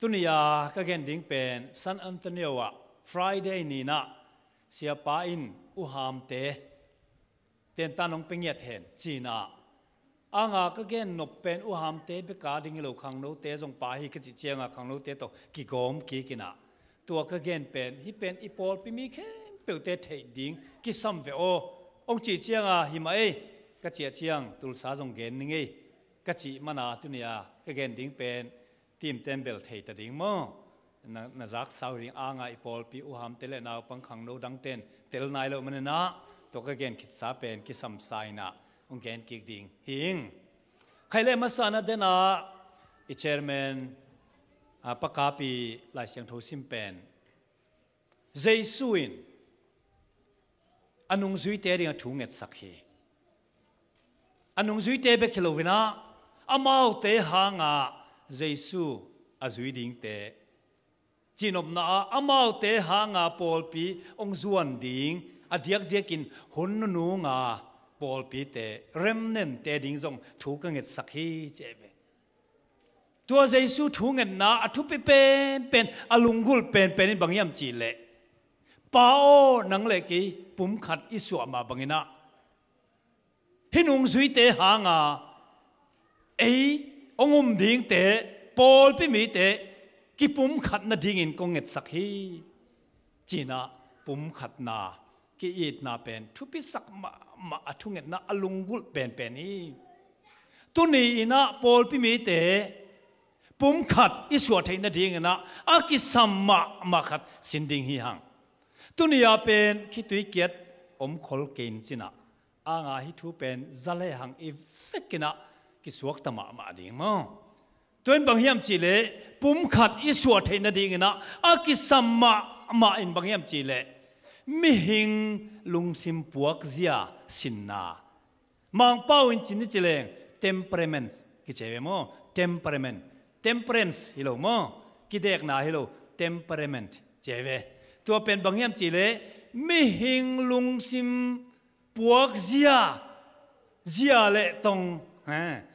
ตุนยาก็เกนดิ้งเป็นซันอันโตนิโออะ Friday นี่นะเสียป้าอินอุหามเตเตียนตานองเป็งเงียดเห็นจีน่าอางาก็เกนนบเป็นอุหามเตเบกาดิ่งโลขังโนเตจงป้าฮิกจิเจียงาขังโนเตตกิโกมกิกินะตัวก็เกนเป็นฮิเป็นอีปอลปิมีแค่เปิลเตเทดิ้งกิซัมเวโอองจีเจียงาหิมาเอก็เจียเจียงตุลสาจงเกนนิงเอก็จีมานาตุนยาก็เกนดิ้งเป็น ทีมเต็มเบลเทตดิ้งมั้งนะจักสาวริงอ่างอีปอลปีอุหามเตเลนาวปังขังโนดังเตนเตลนายโลมันนะตัวก็เกน Giêsu a zui ding te. Chinom na amau te ha nga pol pi, ong zuan ding. A diệt diakin hun nu nga pol pi te. Remnen te ding zong thu ka nget sak hi che ve. Tua Giêsu thu nget na a thu pe pen pen alungul pen pen bang yam chi le. Pao nang le ki pum mà isu ama bangina hinung zui te ha nga. Ấy. Ongum ding te pol pi mi te กิปุ่มขัดนาดิ่งอินกงเงตสักฮีจีน่าปุ่มขัดนากิอีดนาเป็นทุพิสักมามาทุงเงตนาอลุงกุลเป็นเป็นนี้ตุนีนะปอลพิมีเตปุ่มขัดอิสวดให้นาดิ่งนะอากิสัมมามาขัดสินดิ่งฮีหังตุนียาเป็นคิดตุยเกียรอมขลเกินจินะอางาฮิทูเป็นจะเลหังอีเฟกินะ กิสวกตมามาดิ่งมั้งตัวบางยามจีเลปุ่มขัดอิสวดให้นาดีนะอากิสัมมามาอินบางยามจีเลมิหิงลุงซิมปวกเซียสินนามังเป้าอินจินจิเลง temperament กิเจเวโม temperament temperance ฮิโลโมกิเด็กนาฮิโล temperament เจเวตัวเป็นบางยามจีเลมิหิงลุงซิมปวกเซียเซียเลตงฮะเซียเลตงจิเจียงอะเสียแค่พกไกเวจึงหุ่นเดียวเลยกิโลมเสียเละตรงมาเห็นนะ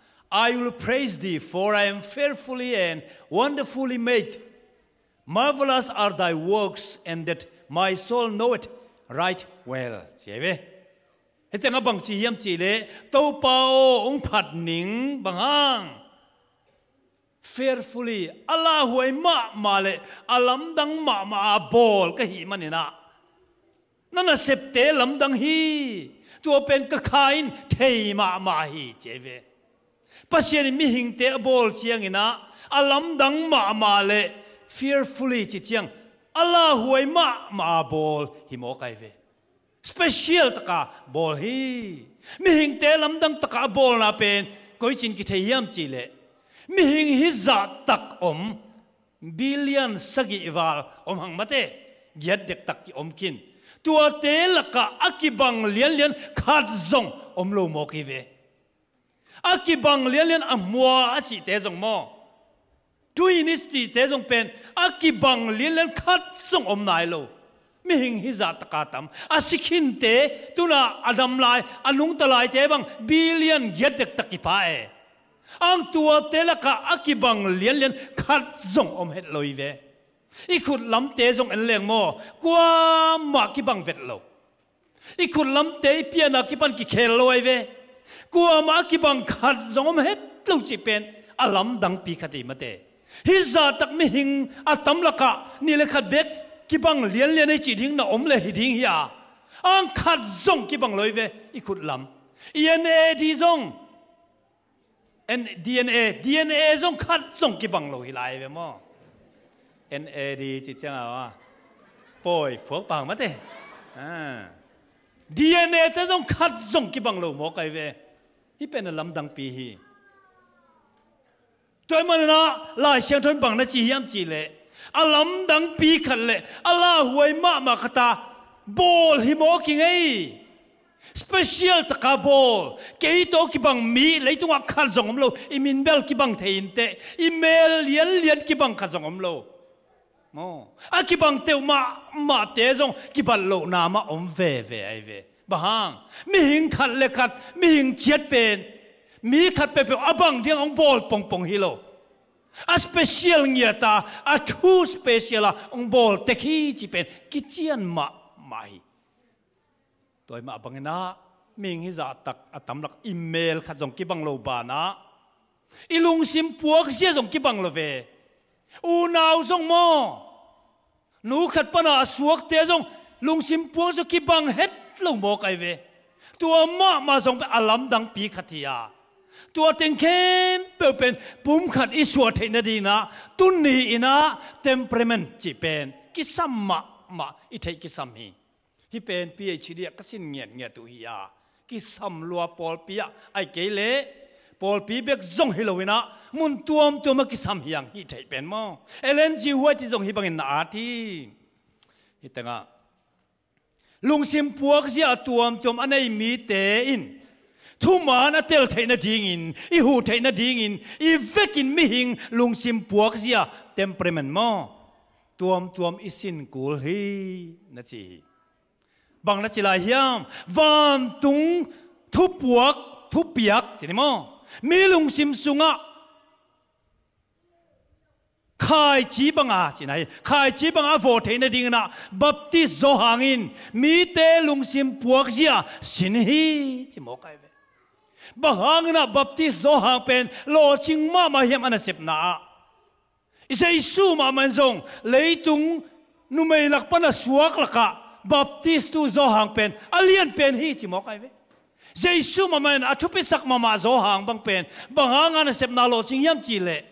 สอมทุมละกัวอันเอวสอมเลยลียะ zo pawin nei kengina amang pawin simningina I will praise thee for I am fearfully and wonderfully made Marvelous are thy works, and that my soul know it right well. Chị biết. Hết tiếng bằng chỉ hiếm chỉ lệ, tâu bao ông phạt nính bằng hang. Fearfully, Allah huay ma ma lệ, alam dang ma ma bol cái hi mà nè. Nó là xếp tế lắm dang hi. Tua bên cái khain thầy ma ma hi chị biết. Pasien mi hing tế bol chiang ina, alam dang ma ma le, fearfully chi chiang Allah huai ma ma bol hi mo kai ve. Special taka bol hi. Mi hing te lam dang taka bol na pen koi chin ki theyam chi le. Mi hing hi za tak om billion sagi wal om hang mate giat dek tak ki om kin. Tua te laka akibang lian lian khat zong om lo mo ki ve. Akibang lian lian amwa achi te zong mo ทุยนิสติเจจงเป็นอากิบังเลียนเลียนคัดส่งอมนายโลมิหิงฮิจัตกาตัมอาสิขินเตตุนาอดัมลายอนุงตลายเตบังบิลเลียนเยดเด็กตะกิพาเออังตัวเตละกะอากิบังเลียนเลียนคัดส่งอมเฮ็ดลอยเวอีขุดลำเตจงเอ็นเลียงโมกว่ามากิบังเวดโลอีขุดลำเตเปียนักกิปันกิเคลลอยเว กัวมาคิบังขัดจอมเฮ็ดลูกจีเป็นอารมณ์ดังปีคดีมาเตฮิจาตักไม่หิงอาตมละกะนี่เลยขัดเบ็ดคิบังเลียนเลียนในจีดิ้งน่ะอมเลยหิดิ้งเฮียอังขัดจงคิบังลอยเวอีขุดลำเอ็นเอดีจงเอ็นดีเอ็นเอดีเอ็นเอจงขัดจงคิบังลอยไหลเวมอเอ็นเอดีจีเจ้าวะป่วยพวกปังมาเตอ่า ดีเอ็นเอแต่ต้องขัดส่งกี่บังโลหมอไกเวที่เป็นลำดังปีฮีตัวมันนะลายเชียงทนบังนะจียามจีเละอลำดังปีขันเละอลาหวยมามาคตาบอลฮิมอกิงไอสเปเชียลตะกาบอลเกี่ยตัวกี่บังมีเลยต้องขัดส่งอมโลอิมินเบลกี่บังเทินเตอิเมลเลียนเลียนกี่บังขัดส่งอมโล mo a ki bang te ma ma te zong ki bal lo na ma om ve ve ai ve ba hang mi hing khat le khat mi hing chiat pen mi khat pe pe abang diang ong bol pong pong hi lo a special ngia ta a too special ong bol te khi chi pen ki chian ma ma hi ตัวมาบังนะมิงฮิจะตักอตำลักอีเมลขัดส่ อูนาวส่งมอหนูขัดปนาสวกเตะส่งลุงซิมพวกส่งกิบังเฮ็ดลงบอกไอเวตัวมามาส่งไปอาลัมดังปีขัดยาตัวเต็งเข้มเปเป็นปุ่มขัดอิสวดเทนดีนะตุนนีอินะเทมเพรเมนจีเป็นกิสัมมามาอิเทกิสัมฮีฮิเป็นพีเอชดีก็สินเงียเงียตุฮิยากิสัมลัวปอลปียไอเกเล ปอลปีเบกซงฮิโลวินะมุนตัวมตัวมากิสัมฮิยังฮิไทเป็นมอเอเลนจิวที่ซงฮิบังอินอาทีฮิตังะลุงซิมพวกเสียตัวมตัวอันไหนมีเตอินทุมานะเตลเทนดิงอินอีหูเทนดิงอินอีเวกินมิหิงลุงซิมพวกเสียเต็มเปรมันมอตัวมตัวมอิสินกูลฮีนะจีบางนัดจิลาเฮียมวันตุงทุบปวกทุบเปียกสินิมอ มีลุงซิมซุงะขายจีบังอาจีไหนขายจีบังอาโวเทนดิ่งนะบัพติสโซหางอินมีเตลุงซิมปวกเสียสินฮีจิโมกายเวบางนะบัพติสโซหางเป็นโลจิงมามาเฮียมอันเสพนาอิเซซูมามันซงเลยตุงนุไม่ลักปนัสวกลักะ baptist tu zo hang pen alien pen hi chi mo kai ve jesu ma man a thupi sak ma ma zo hang bang pen bang hang an sep na lo ching yam chi le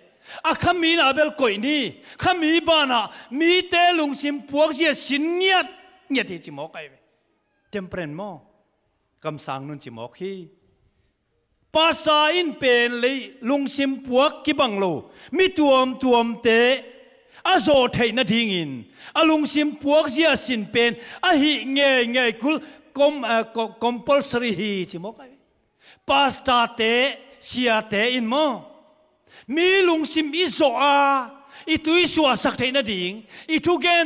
a khami na bel koi ni khami ba na mi te lung sim puak sia sin nyat nyat hi chi mo kai ve tempren mo kam sang nun chi mo hi pasa in pen le lung sim puak ki bang lo mi tuam tuam te อาโซเทนดิ่งินอาลุงซิมพว กเสียสินเป็นอาหิเงยเงยคุลคอมเอ่อคอมพัลสรีฮีจิโมกายปาสตาเตเสียเตอินโมมีลุงซิมอิโซอาอีตุยสัวสักเทนดิ่งอีทุเกน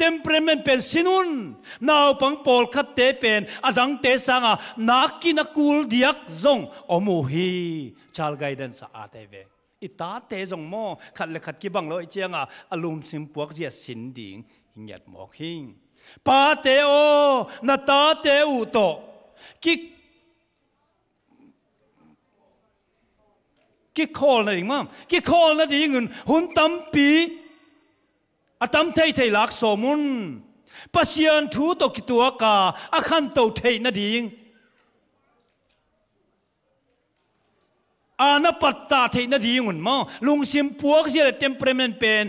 เตมีเตนอาบุนาอลองเงียเทนดิ่งนะลุงซิมพวกเสียสินเป็นคอมพัลสรีฮิเงียกุลฮีนูเตโอนาตาเตอูนาจินเทนนาดีงุนหุนลาอุนลาก็จิเก็บดิ้งจีนาเตลเทนนาดีงุนะลุงซิมพวกเซียเต็มเปร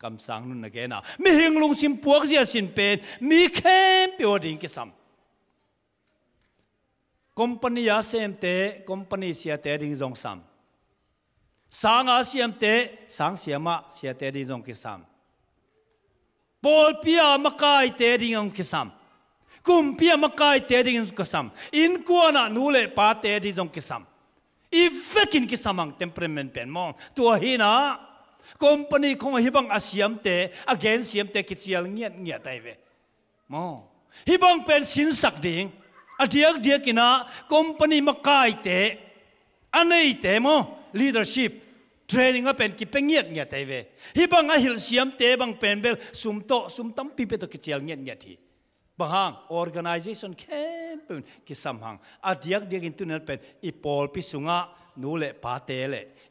มเป็นสินุนนาวปังปอลคัดเตเป็นอดังเตสังอานักกินักูลเดียกซงอมูฮีชาลไกดันสะอาเตเวอิตาเตซงโมขัดเลขัดกิบัง โลอิเจียงอาลุงซิมพวกเซียสินดิ้งหิงยัดหมอกหิงปาเตโอนาตาเตอูโตกิกิคอลนะดิมั่งกิคอลนะดิเงินหุ่นตั้มปี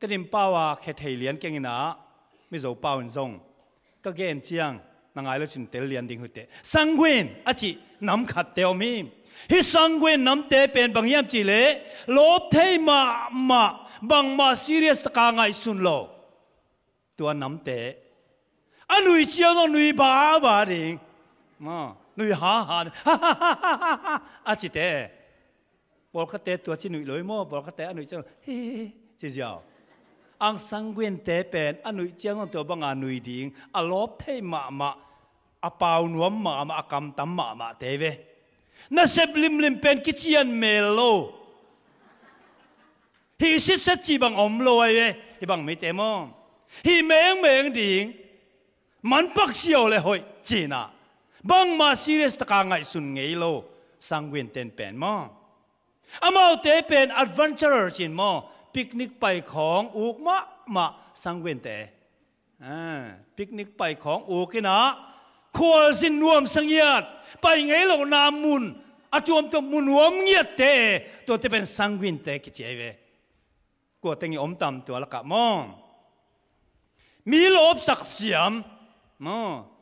ต่ดิมป่าว่าแค่เทเลียนเก่งนะไม่โจเป่าอินจงก็เกณฑ์เจียงนางไอ้เราจินเตลียนดิ่งหุ่นเตสังเวนอาจิน้ำขัดเตียวมีฮิสังเวนน้ำเตเป็นบางยามจีเล่ลบเทมามาบางมาซีเรียสตะกางไงสุนโลตัวน้ำเตะอันนุยเจียวต้องนุยบ้าบ้าดิงมานุยฮ่าฮ่าฮ่าฮ่าฮ่าฮ่าฮ่าอาจิเตะบอกเขาเตะตัวจินุยเลยมั่วบอกเขาเตะอันนุยเจียวเฮ้เจียว อังสังเวีนเตเป็นอนุเจียงตัวบังอานุยดิงอลบเทมามาอปาวนวมมามากำตัมมามาเตเวนั่นเซบลิมลิมเป็นกิจยันเมโลฮีสิสจีบังอมลอยเวฮีบังไม่เตมองฮีเมงเมงดิงมันปักเสียวเลยหอยจีน่ะบังมาซีเรสตะกางไงสุนไงโลสังเวีนเตนเป็นมองอามาเตเป็นแอดเวนเจอร์จินมอง ปิกนิกไปของอูกมะมาสังเวนเตอ่ปิกนิกไปของอูกนะควรสินนวมสังยาดไปไงเรานามุนอาจวมตัวมุนวมเงียดเตตัวจะเป็นสังเวนเตกิเจเวกัวเต็งอมตำตัวละกะมองมีลบสักเสียม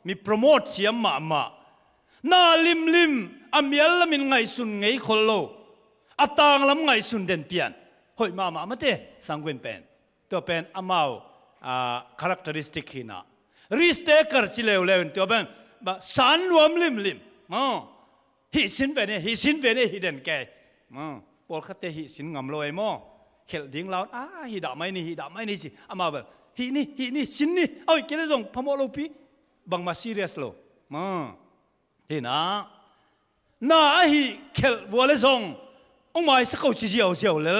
มีโปรโมทเสียมมามานาลิมลิมอามียลมินไงสุนไงคนโลอตางลำไงสุนเด่นเปียน ฮ้ยมามามาเตสังเวนเป็นตัวเป็นอามาวอ่าคุณลักษณะสิกหินะริสเตอร์ชิเลวเลวตัวเป็นบะสันรวมลิมลิมอ๋องหิสินเป็นเนี่ยหิสินเป็นเนี่ยหิเด่นแกอ๋อปวดขัดเตหิสินงมลอยมั้เขลดิ้งเราอ่าหิดาไม่นี่หิดาไม่นี่จีอามาเบลหินี่หินี่สินนี่เอาอีกเรื่องพมอลูปีบังมาซีเรียสโลมั้งหินะน้าหิเขลวัวเลซงองไม้สักเอาจีเจียวเจียวเลย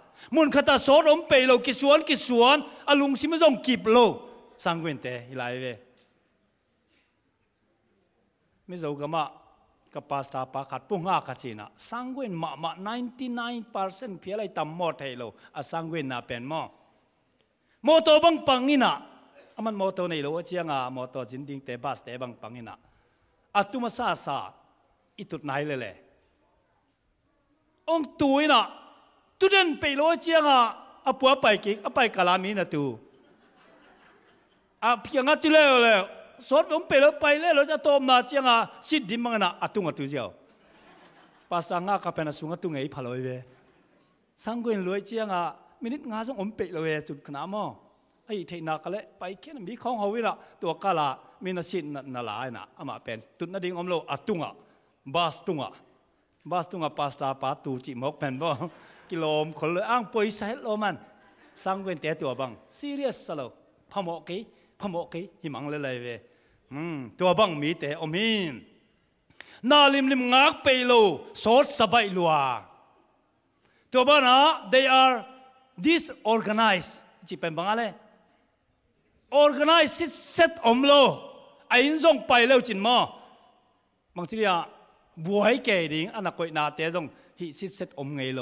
มุนขตาสอดอมเปโลกิสวนกิสวนอลุงสิมจงกิบโลสังเวนเตฮิลายเวไม่รู้กมากับปาสตาปาขัดปุ่งอาขัดจีนะสังเวนมามา99%เพียไรตัมมอดให้โลอะสังเวนน่าเป็นมอโมโตบังปังอินะอามันโมโตในโลเจียงอะโมโตจินดิงเตบัสเตบังปังอินะ atuma sa sa itut nai le le ong tui na tu den pe lo chiang a apua pai ki apai kalami na tu a piang a tu ตุเดนไปโลเจียงอะอาปัวไปกิกอาไปกาลามีนะตูอะเพียงอะตุเลวเลยสดผมไปแล้วไปเลยเราจะโตมาเจียงอะสิดดิมังนะอาตุงอาตุเจียวภาษางากับเป็นสุงอาตุงไงพะลอยเวสังกวนรวยเจียงอะมินิดงาสงอมเปเลยจุดขนามอไอ้เทนักเลยไปแค่นมีของเขาวิละตัวกาลามีนาสินนาลายนะอามาเป็นตุนนดิงอมโลอาตุงอะบาสตุงอะบาสตุงอะพาสตาปาตูจิมอกเป็นบ่ กิโลมคนเลยอ้างปอยใส่โลมันสังเวีนแต่ตัวบังซีเรียสสลบพมอกีพมอกีหิมังเลยเลยเวตัวบังมีแต่อมีนนาลิมลิมงักไปโลสดสบายลัวตัวบ้านะ they are disorganized จีเป็นบังอะไร organized set อมโลไอ้ยินส่งไปเล้วจินมอบางทีอะบวยเกดิงอันนักกวยนาเตะตรงหิสิเซตอมไงโล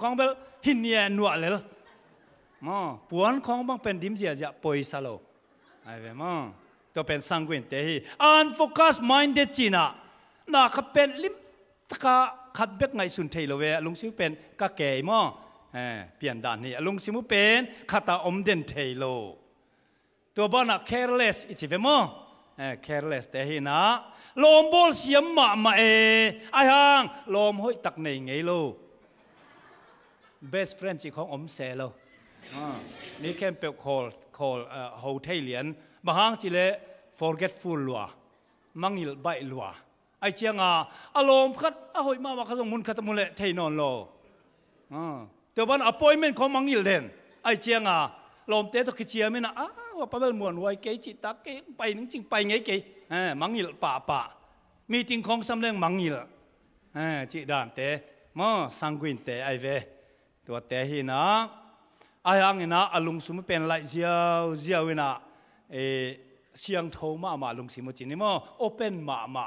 ของเบลหินเนียนัวเลลมอปวนของบังเป็นดิมเสียจะปอยซาโลไอ้เวมอตัวเป็นสังเวนเตฮีอันโฟกัสมายน์เดจีน่านาขับเป็นลิม ตกาขัดเบกไงสุนเทโลเวลุงซิวเป็นกะเกยมอเเปลี่ยนด่านนี้ลุงซิมุเป็นขัตาอมเดนเทโลตัวบ้านัก careless อิจิเวมอ careless แต่ฮีนะลมบอลเสียมมามาเอไอฮังลมห้อยตักในไงโล best friend จีของอมเซโลนี่แค่เปียก call call โฮเทเลียนบางครั้งจีเล forgetful ลัวมังยิลใบลัว ไอเจียงอะอารมณ์คัดอะหอยมาว่าเขาส่งมุนคัดมุนเละเทนอนโลตัวบ้าน appointment ของมังยิลเดนไอเจียงอะลมเตะตะกิเจียไม่นะอ้าวปะเบลมวนไว้เกจิตาเกไปนึงจริงไปไงเกเออมังยิลป่าป่ามีจริงของสำเร็จมังยิลเออจิดานเตะมอสังกุนเตะไอเวตัวเตะฮีนะไอ้ยังนะอลุงสมเป็นไรเจียวเจียวนะเอเสียงโทมามาลุงสิมุจินี่มอโอเปนมามา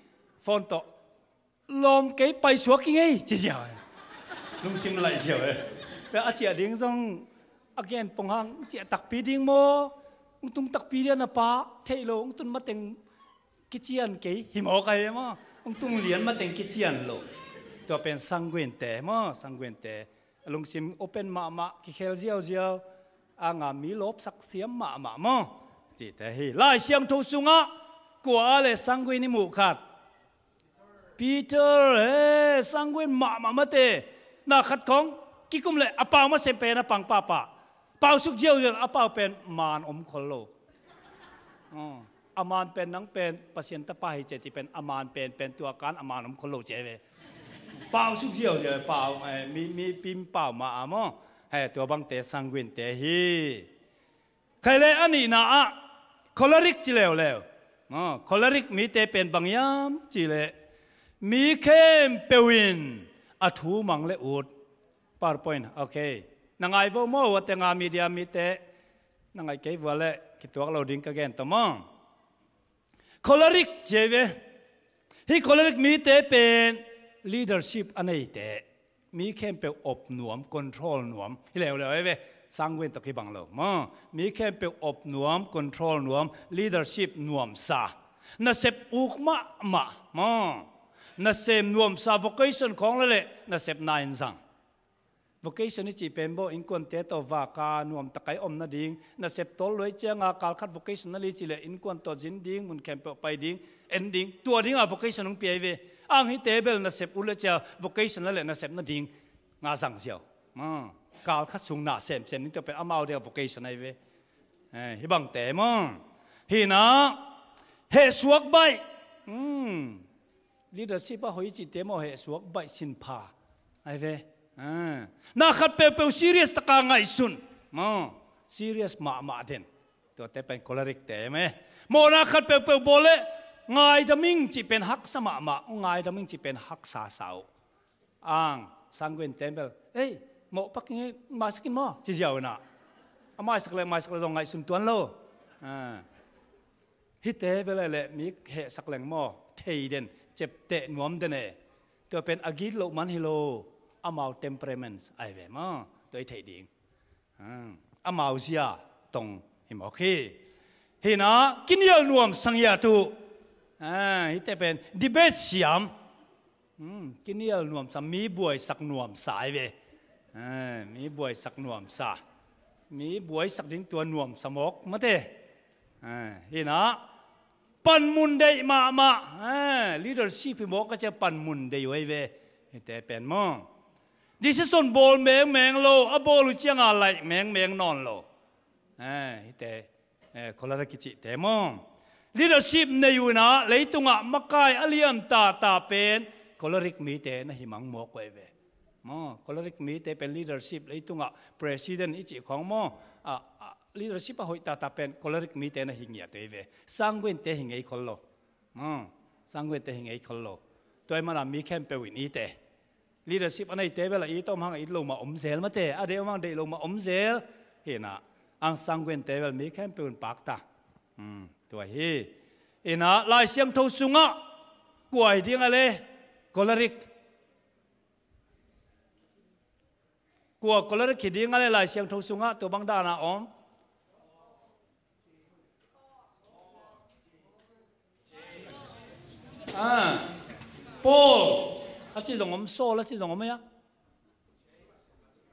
ปนงเจนะไอ้นั่นตุนมาเดว่าโมโตมุนเอ้โมโตเลมซีเอจินมุนดังอไปสวกลงซิมไหลเชียวเออารมณ์นั่นตุนีกับป้าปิงตุงดีเจตาเตฮิลินะอินตุนกวนเปีเตอร์เอสังเวนมามามาเตนาขัดของกิกุมเลยอปาวมาเซมเปนะปังป้าปะเปาสุกเจียวเรื่องอปาวเป็นมานอมคนโลอ๋ออามานเป็นนังเป็นปเสียนตะปายเจติเป็นอามานเป็นเป็นตัวการอามานอมคนโลเจเลยเปาสุกเจียวเดียวเปาไอ้มีมีปิมเปามาอามอให้ตัวบังเตสังเวนเตฮีใครเลยอันนี้นะคอลริกจิเลวเลวอ๋อคอลริกมีเตเป็นบางยามจิเล มีเข้มเปวินอทูมังเลอุดปาร์ปอยน์โอเคนังไงว่าโมว่าแต่งามีเดียมีเตนังไงเก็บว่าเลคิดตัวเราดิ้งกันแกนตัวมั่งคอลริกเจเวฮีคอลริกมีเตเป็น leadership อันนี้เตมีเข้มเปอบหนวม control หนวมที่แล้วเลยเว้สังเวนตะกี้บังเรามั่งมีเข้มเปอบหนวม control หนวม leadership หนวมซาน่าเสพอุกมามามั่ง นาเซมนวมสาว vocation ของละเละนาเซมนายนสัง vocation นี่จีเป็นโบอิงกวนเตตัววากานวมตะไคอมนาดิงนาเซปตอลเลยเจ้ยงาการคัด vocation นั่นเลจีเลอินกวนตัอจินดิงมุนแคมเปไปดิงเอ็นดิงตัวดิงอาะ vocation ขงเปียเวอ่างฮิเตเบลนาเซปอุลเจีย vocation นั่นแหละนเซปนาดิงงาสังเสียวมังการคัดสูงหนาเซมเซมนี่จะเป็นอามาเดียว vocation ไอเวเฮ้ยบังเตมังฮีนะเฮสวกใบอืม ลีดเออร์สิว่ะหอยจิตเตมอเหสวกใบสินพาไอเวอ่าน่าขัดเปเปวซีเรียสตะกางไงสุนมอ serious มามาเด่นตัวเตเป็น choleric เตไหมมอน่าขัดเปเปโบเลงายดมิงจิเป็นฮักสมามางายดมิงจิเป็นฮักสาสาวอ่างสังเวนเตมเปลเอ้ยหมอปักงี้มาสกินมอจิเจียวนะอามาสกเลยมาสกเลตรงไงสุนตัวนโลอ่าฮิตเตไปเลยและมีเหตุสักแหล่งมอเทเดน จ็บเตะนวมเดเนตัวเป็นอากิโลมันฮิโลอามาเทมเพรเมนส์ไอเวมาตัวไอเทดิงอามาเสียตรงหิมโอเคเฮนะกินยานวมสังยาตุอ่าฮิตเป็นดิเบตเสียมกินยานวมสามีบวยสักนวมสายเวมีบวยสักนวมสามีบวยสักดิ้งตัวนวมสมกมาเตอ่าเฮนะ ปันมุนได้มามาลีดเดอร์ชิพมกก็จะปันมุนได้ไว้เวแต่เป็นมองดิฉันส่วนบอลแมงแมงโลอะบอลเจียงอะไรแมงแมงนอนโลแต่คนละกิจแต่มอง leadership ในอยู่นะเลยตุงอะมักไก่อเลียมตาตาเป็นคนละริกมีแต่นะหิมังมอกไว้เวมอคนละริกมีแต่เป็น leadership เลยตุงอะ president อีจิของมออะ leadership อะหอยตาตาเป็นคนละริกมีแต่นะหิงยานแต่หิงไอคนโลมอสังเวนแต่หิงไอคนโลตัวมันอะมีแค่เป็นวินีแต่ leadership อันไหนเตเวลาอีต้อมหังอีลงอมเซลมาเตอะ เดี๋ยวมังเดี๋ยวลงมาอมเซลเห็นอะอังสังเวนเตเวลมีแค่เป็นปากตาอืมตัวเฮเอ็นะลายเสียงทสุงะกวยดิ้งอะไรกอลริกกลัวกอลริกดิ้งอะไรลายเสียงทสุงะตัวบังดานะอมอ่าปอลอาชีพตรงอม โซ่แล้วชีพตรงอมไหมอะ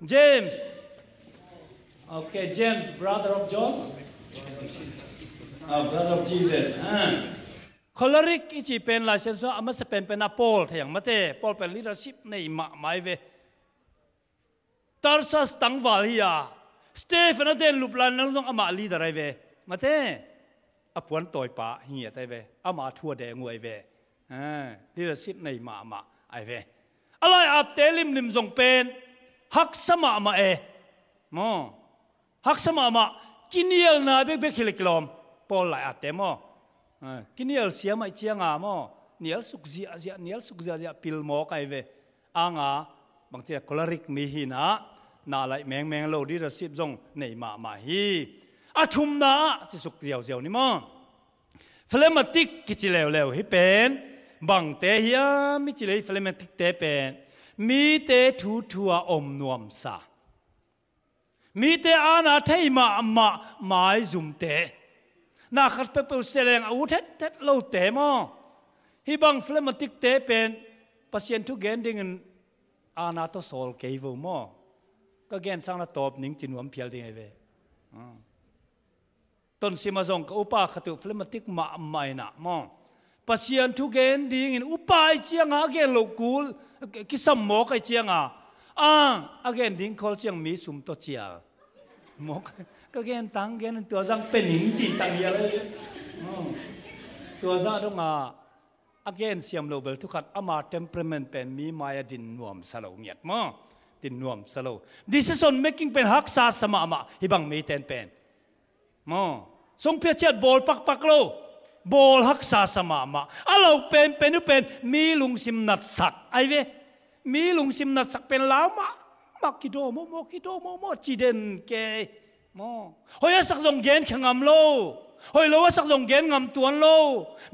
เจมส์ Okay, James, brother of John. Oh, brother of Jesus. Ah. คนลริกอีจีเป็นลายเซ็นซ์อามสเป็นเป็นอาปอลเทียงมาเต้ปอลเป็นลีดเดอร์ชิพในมาไม่เวตาร์ซัสตังวาลียาสเตฟานเดนลุบลันนั่งต้องอามาลีดอะไรเวมาเต้อปวนต่อยปะเหียไตเวอามาทั่วแดงวยเว อ่าลีดเร์ชิพในมามาไอเวอะไรอาเตลิมลิมทรงเป็นฮักสมามาเอมอฮักสมามากินเยลนาเบกเบกฮิลิกลอมปอลไหลอาเตมอกินเยลเสียไม่เจียงอะมอเนียลสุกเสียเสียเนียลสุกเสียเสียพิลโมกไอเวอ่างอะบางทีคลริกมีหินะนาไหลแมงแมงโลดีระสิบจงในมามาฮีอาทุมนะจะสุกเสียวเสียวนี่มอฟลมาติกกิจเลวเลวให้เป็น บางเตเฮียมิจิเลยฟลเมติกเตเป็นมีเตทูทัวอมนวมซามีเตอานาเทมามาหมายจุมเตนาขัดเปเปเสลงอาวุธเท็ดเราเตมอฮิบังฟลเมติกเตเป็นปัสยันทุกเกนดิ่งอานาโตโซลเกยวมอก็เกนสังนาตอบนิ่งจินวมเพียลดิ่งเวต้นสิมาจงกอุปาขตุฟลเมติกมาไม่นะมอ ปัสยันทุกเกนดิ่งอุปาเจียงอาเกนโลกูลกิสมโมกเจียงอาอ่าอาเกนดิ่งคอลเจียงมีสุมโตเจียล một cái gen tăng gen tua rằng bên hình chỉ tăng nhiều đấy tua ra đó mà again siam lo bel thu khat ama temperament pen mi maya din nuam salo ngiat mo din nuam salo decision making pen hak sa sama ama hibang mi ten pen mo song pia chat bol pak pak lo บอลฮักซาสมามาอาเราเป็นเป็นเป็นมีลุงสิมนัดสักไอเวมีลุงสิมนัดสักเป็นลาวมามักิโดโมโมกิโดโมโมจีเดนเกมอเฮ้ยสักจงเกนขังงำโลเอยเรว่สักจงเกนงำตัวนโล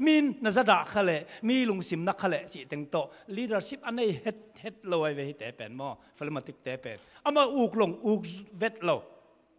มีนนาจะดาขะเลมีลุงสิมนักขะเลจีเต็งโตลีดเดอร์ชิพอันนี้เฮ็ดเฮ็ดลอยไปแต่เป็นมอฟลมาติกแต่เป็นอามาอุกลงอุกเวทโล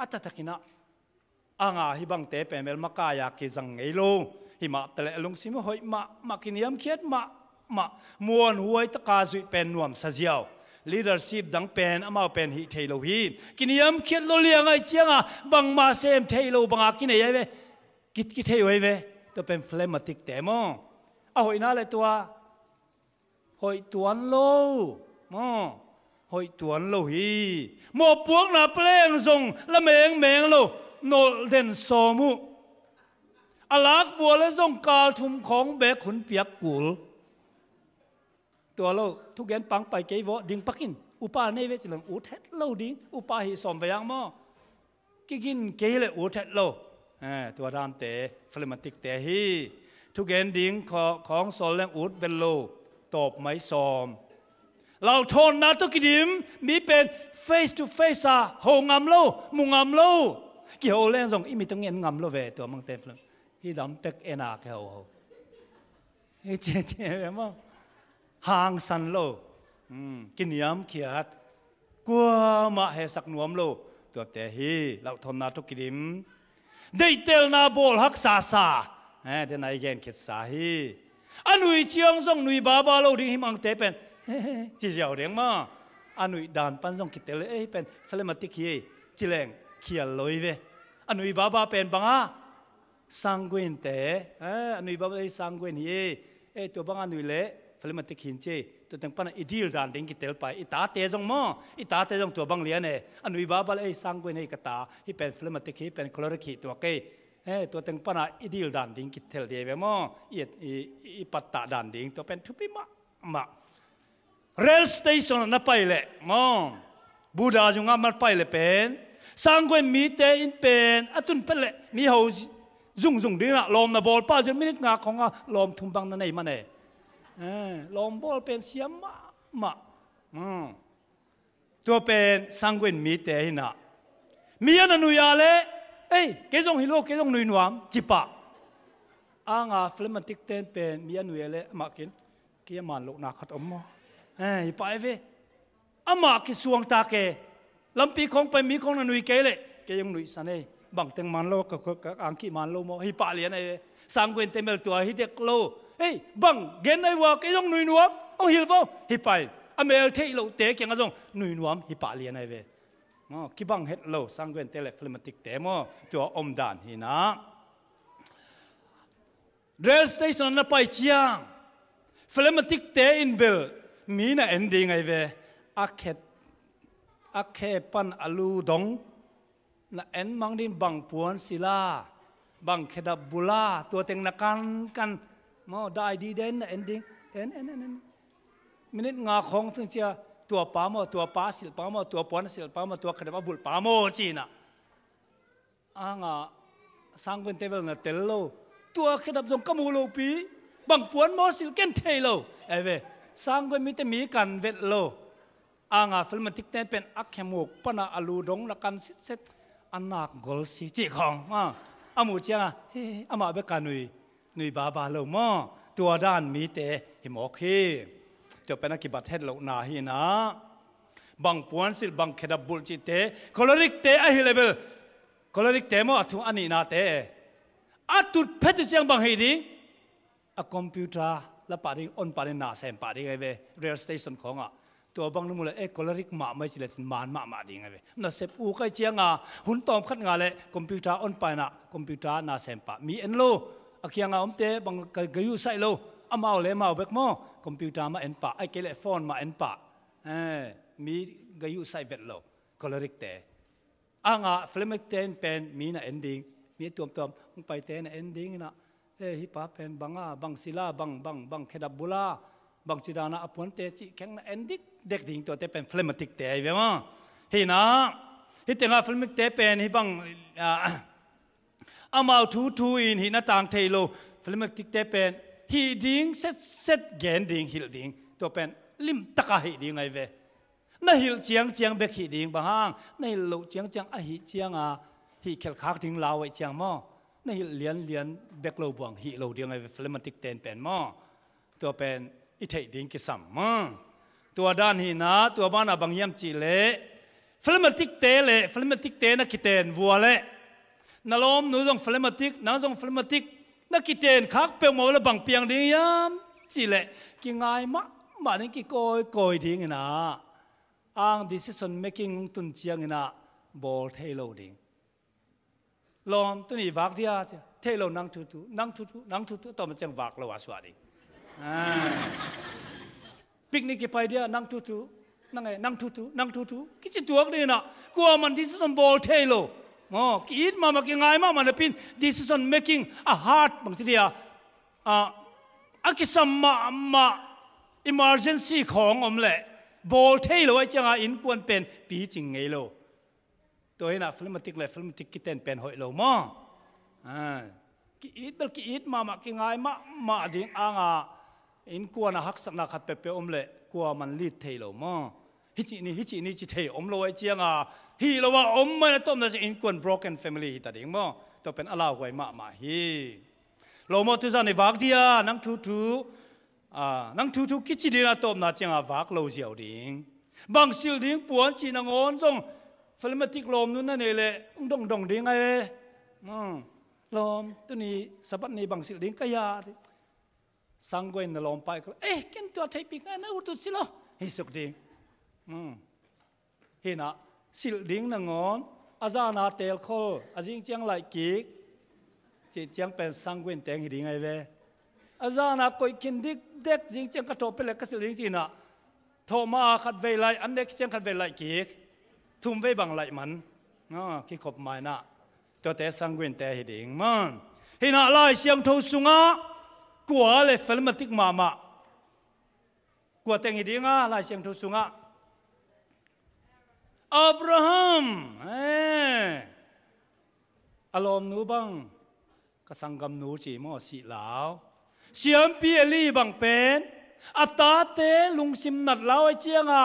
อัตตักินะอ่างาฮิบังเตเป็นเมลมากายากิจังไงลงฮิมาตะเลลงซิมหอยมามากินยามเคียดมามามวนหวยตะกาจุเป็นนวมซาเจียว leadership dang pen ama pen hi thailo hi kiniam khiat lo liang ai chianga bang ma sem thailo banga kine ye ve kit ki thei ve to pen phlegmatic te mo a hoi na le tua hoi tuan lo mo หอยตัวนโลหีหมอปวกนาเปล่งทรงละเมงเมงโลโนเดนโซมุอาลักวัวและทรงกาลทุมของแบกขุนเปียกกุลตัวเราทุกแกนปังไปเกยวดิงปักกินอุปาเนเวจลังอุทเทโลดิงอุปาหิสอมไปยังมอกิกินเกยเลยอุทเทโลตัวรามเตะฟลิมติกเตะฮีทุกแกนดิงของโซลแรงอุดเบลโลตบไม้สอม เราทนนาตุกิดิมมีเป็น face to face อะหงามโลมุงามโลเกี่ยวเล่นส่งอีมีตรงเงินงามโลเวตัวมังเต็มเลยที่ดำเป็กเอนาเกี่ยวเฮ้เจ๊เจ๊มั้งห่างสันโลกินยำเขียดกลัวมาเฮสักนวมโลตัวแต่ฮีเราทนนาตุกิดิมได้เตลนาโบลฮักษาสาเฮ้เดนายเกนคิดสาฮีอันนุยเชียงส่งนุยบาบาโลดิหิมังเตเป็น จีเจ้าเรียงมาอันนุยดานปันส่งคิดเตลเอ้เป็นเฟลมาติคีจิเลงเขียลอยเวอันนุยบาบาเป็นบังอาสังเวนเตเอออันนุยบาบาเอ้สังเวนเยเอ้ตัวบังอันนุยเละเฟลมาติคินเจตัวตั้งปันอีดีลดานดิงคิดเตลไปอีตาเตจงมออีตาเตจงตัวบังเลียนเออันนุยบาบาเอ้สังเวนเอกตาที่เป็นเฟลมาติคีเป็นคลอริคีตัวเกเอ้ตัวตั้งปันอีดีลดานดิงคิดเตลเดียวมออีอีปัตตาดานดิงตัวเป็นทุบิมามา rail station na pai le mo buddha junga mar pai le pen sangwen mi te in pen atun pele mi ho zung zung ding na lom na bol pa je minute nga khonga lom thum bang na nei mane eh lom bol pen siam ma ma hmm ตัวเป็นสังเวนมีแต่หินะมีอันนุยาเลเอ้ยเกจงฮิโลเกจงนุยนวมจิปะอ่างาฟลมันติกเตนเป็นมีอันนุยาเลมากินเกียมันลูกนาขัดอมมอ เอ้ยไปเวอามากิสวงตาเกลำปีของไปมีของนุยเกเลยเกยังนุยสันเอบังเต็งมันโลกกับอังคีมันโลโมฮิปาเลียนไอ้สังเวนเต็มเบลตัวฮิเด็กโลเอ้ยบังเกนไอ้ว่าเกยังนุยนวเอาฮิลโฟฮิไปอเมลเทโลเตะเกียงกระจงนุยนวฮิปาเลียนไอ้เวอ๋อกิบังเฮ็ดโลสังเวนเตเลฟลมติกเตมอตัวอมดานฮินะเรลสเตชันนั้นไปเชียงฟลมติกเตอินเบล มีน่ะเอนดิ้งไงเวอาเคอาเคปันอลูดงน่ะเอ็นมังดินบังปวนศิลาบังเคดับบุลาตัวเต็งนักกันกันมอได้ดีเด่นน่ะเอนดิ้งเอ็นเอ็นเอ็นมินิงาของซึ่งเชียตัวปามอตัวปาสิลปามอตัวปวนสิลปามอตัวเคดับบุลปามอจีน่ะอ่างาสังเกตเตเบลน่ะเตลโลตัวเคดับจงกมูโลปีบังปวนมอสิลเกนเทโลเอเว สังก็มีแต่มีกันเวทโลอางาฟิลมันทิกเต้นเป็นอักแหมกปนาอลูดงละกันสิเซตอันนักกอลสีจีของมาอามูเจียงอะเฮอามาเบกันนุยนุยบาบาเลมอตัวด้านมีแต่หมอกีเดี๋ยวเป็นนักกิบัตเฮ็ดเลนาฮีนะบางปวนสิบางเขดับบุลจิเตคอลริกเตอะฮิเลเบลคอลริกเตมออทุอันนี้นาเตอัตุเพชรเจียงบางเฮดิอะคอมพิวเตอร์ แล้วปาริอนปารินาเซมปาริไงเวเรลสเตชันของอะตัวบางนึกเลยเอ็กโคลริกมาไม่ใช่เลยมานมามาดีไงเวน่าเซปูก็เจียงอะหุ่นตอมขัดงาเลยคอมพิวเตอร์อนไปน่ะคอมพิวเตอร์นาเซมปามีเอ็นโลอาเคียงอะอมเตะบางกยุใส่โลอามาเลยมาเบกมอคอมพิวเตอร์มาเอ็นปาไอเกลฟอนมาเอ็นปาเออมีกยุใส่เวทโลโคลริกเตะอ่างอะฟลเมกเตนเป็นมีน่ะเอนดิ้งมีตัวตัวไปเตะน่ะเอนดิ้งนะ e hi pa pen banga bang sila, bang bang bang kheda bula. Bang chidana apun te chi keng na endik dek ding to te pen phlegmatic te ai ma. Hi na, hi tenga phlegmatic te pen hi bang amau thu thu in hi na tang thei lo. Phlegmatic te pen, hi ding set set gen ding, hil ding to pen lim taka hi ding ai ve. Na hil chiang chiang be hi ding bang hang, na hil lo chiang chiang a hi chiang a, hi khel khak ding law ai chiang mo. ในเลียนเลียนเบกโลบวงฮีโลเดียงไงฟลมันติกเตนเป็นมอตัวเป็นอิเทดิงกิสัมมอตัวด้านฮีนาตัวบ้านอบางยามจีเลฟลมันติกเตเลฟลมันติกเตนักกิเตนวัวเลนลอมนูจงฟลมันติกนาจงฟลมันติกนักกิเตนคักเปียวมอละบางเปียงดิยามจีเลกิง่ายมะมานกิโกยโกยดิงนะอ้าง decision making ตุนเจียงนะบอลเทโลดิง ลอมตัวนี้วักเดียเทโลนั่งทุตุนั่งทุตุนั่งทุตุต่อมันจังวักเราวาสวัสดีปิกนิกไปเดียนั่งทุตุนั่งไงนั่งทุตุนั่งทุตุคิจตัวนี่นะกลัวมันดิสซันบอลเทโลอ๋อคิดมามากินไงมามันเป็น decision making a hard บางทีเดียอ่าอักิสัมมามา emergency ของอมเละบอลเทโลไอ้จังอะอินควรเป็นปีจริงไงโล ตัวเห็นอะฟิลมติกเลยฟิลมติกกิเตนเป็นหอยโลมออ่ากิอีดเบลกิอีดมามากิงไงมามาดิ่งอ่างอะอินกัวนหักสักนักขัดเปเปอมเลยกลัวมันลีดเทโลมอฮิจินี่ฮิจินี่จิเทอมโลไอเจียงอะฮีโลว่าอมไมันต้มนั่นสิอินกวน broken family ตัดเองมอตัวเป็นอะไรหวยมามาฮีโลมอตุจาในวักเดียนังทูทูอ่านังทูทูกิจิดีนะต้มน่าเจียงอะวักโลเจียวดิ่งบางสิลดิ่งปวนจีนงอนจง ฟลมติกลมนู่นนั่นเองเลยองดงดงดิ้งไงอืมลมตัวนี้สับนี้บางสิ่งดิ้งกายาสังเวยนลมไปก็เอ๊ะเก่นตัวไทยปีกันนะอุตุสิโลเฮ้สุกดิ้งอืมเห็นอะสิ่งดิ้งนั่งงอนอาจารย์นาเตลโคอาจิงเจียงไหลกิกจีเจียงเป็นสังเวยนแตงดิ้งไงเวอาจารย์นาคอยกินดิกเด็กจิงเจียงกระโดดไปเลยก็สิ่งดิ้งจีน่ะโทมาขัดเวลัยอันเด็กเจียงขัดเวลัยกิก ทุ่มไว้บางไหลมันอ๋อขี้ขบไม้น่ะตัวแต่สังเวียนแต่เหดิงมันหินอลายเสียงทูสุงะกัวเลยฟิลมติกมามะกัวแต่งเหดิงอะลายเสียงทูสุงะอับราฮัมเออารมณ์นูบังกสังกำนูจีมอสีหลาวเสียงเปียลี่บังเป็นอัตตาเตลุงสิมนัดเล้าไอเจียงอะ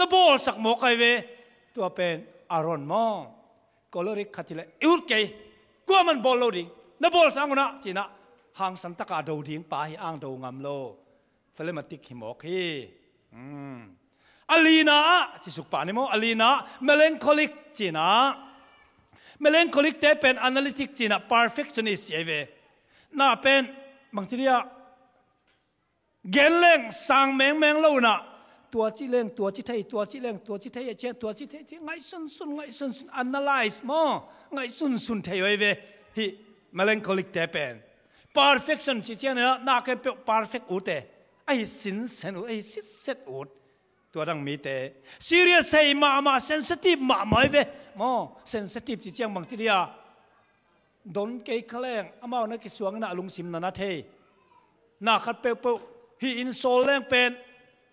นบอลสักโมอกไอเวตัวเป็นอารอนมองกอลริกขัดทีละอิวเกยกัวมันบอลโลดิงนบอลสังนะจีนะหางสันตกาดูดิงป่าฮิอ้างดูงามโลเฟลมาติกหิมอกีอืมอลีนาจิสุปานิโมอลีนาเมเลนคอลิกจีนะเมเลนคอลิกเตเป็นแอนาลิติกจีนะ perfectionist เอเวน่าเป็นบางทีเรียกเกลเลงสังแมงแมงโลนะ ตัวที่เรื่องตัวที่ไทยตัวที่เรื่องตัวที่ไทยเช่ยตัวที่ไทยที่ไงสุนสุนไงสุนสุน analyze มอไงสุนสุนเทยไว้เวฮิมาเล่นคลิกแต่เป็น perfection ที่เช่นนี้น่าเกินเป็น perfect อุตเตไอ้สินเซนอุไอ้สิเซตอุตตัวดังมีแต่ serious เทยมามา sensitive มาไม่เวมอ sensitive ที่เช่นบางทีเดียดนเกย์แคลงอามาเอาเนักกิจวังน่ะลุงซิมนันทเทน่าขัดเปรี้ยวฮิอินโซลแรงเป็น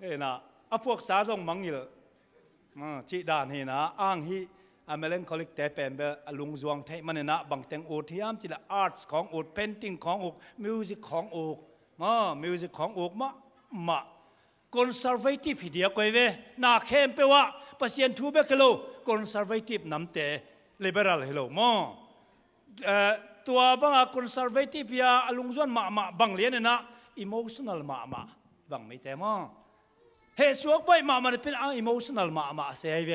เฮ้นะอะพวกสาทรงมังงิลจีดานเฮนะอ้างฮีอเมริกันคอลิกแต่เป็นเบอลุงจวงไทยมันนะบางเต็งอุที่ยมจิละอาร์ตของโอุเพนติงของโอุมิวสิกของโอุมามิวสิกของโอุมามาคอนเซอร์เวทีฟเดียกวยเวนาเข้มเปว่าปัศยันทูเบกโลคอนเซอร์เวทีฟนำเตะเลเบอรัลเฮโลมาตัวบางคอนเซอร์เวทีฟยาลุงจวนมามาบางเลียนนะอิโมชันนัลมามา บางไม่เต็มเฮสวกไปมามันเป็นอิโมชันนัลมามาเสียเว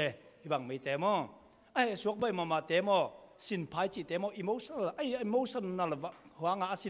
บางไม่เต็มไอ้สวกใบมามาเตมอสินพายจิเตมออิโมชันไอ้อิโมชันนั่นละหัวงาสิ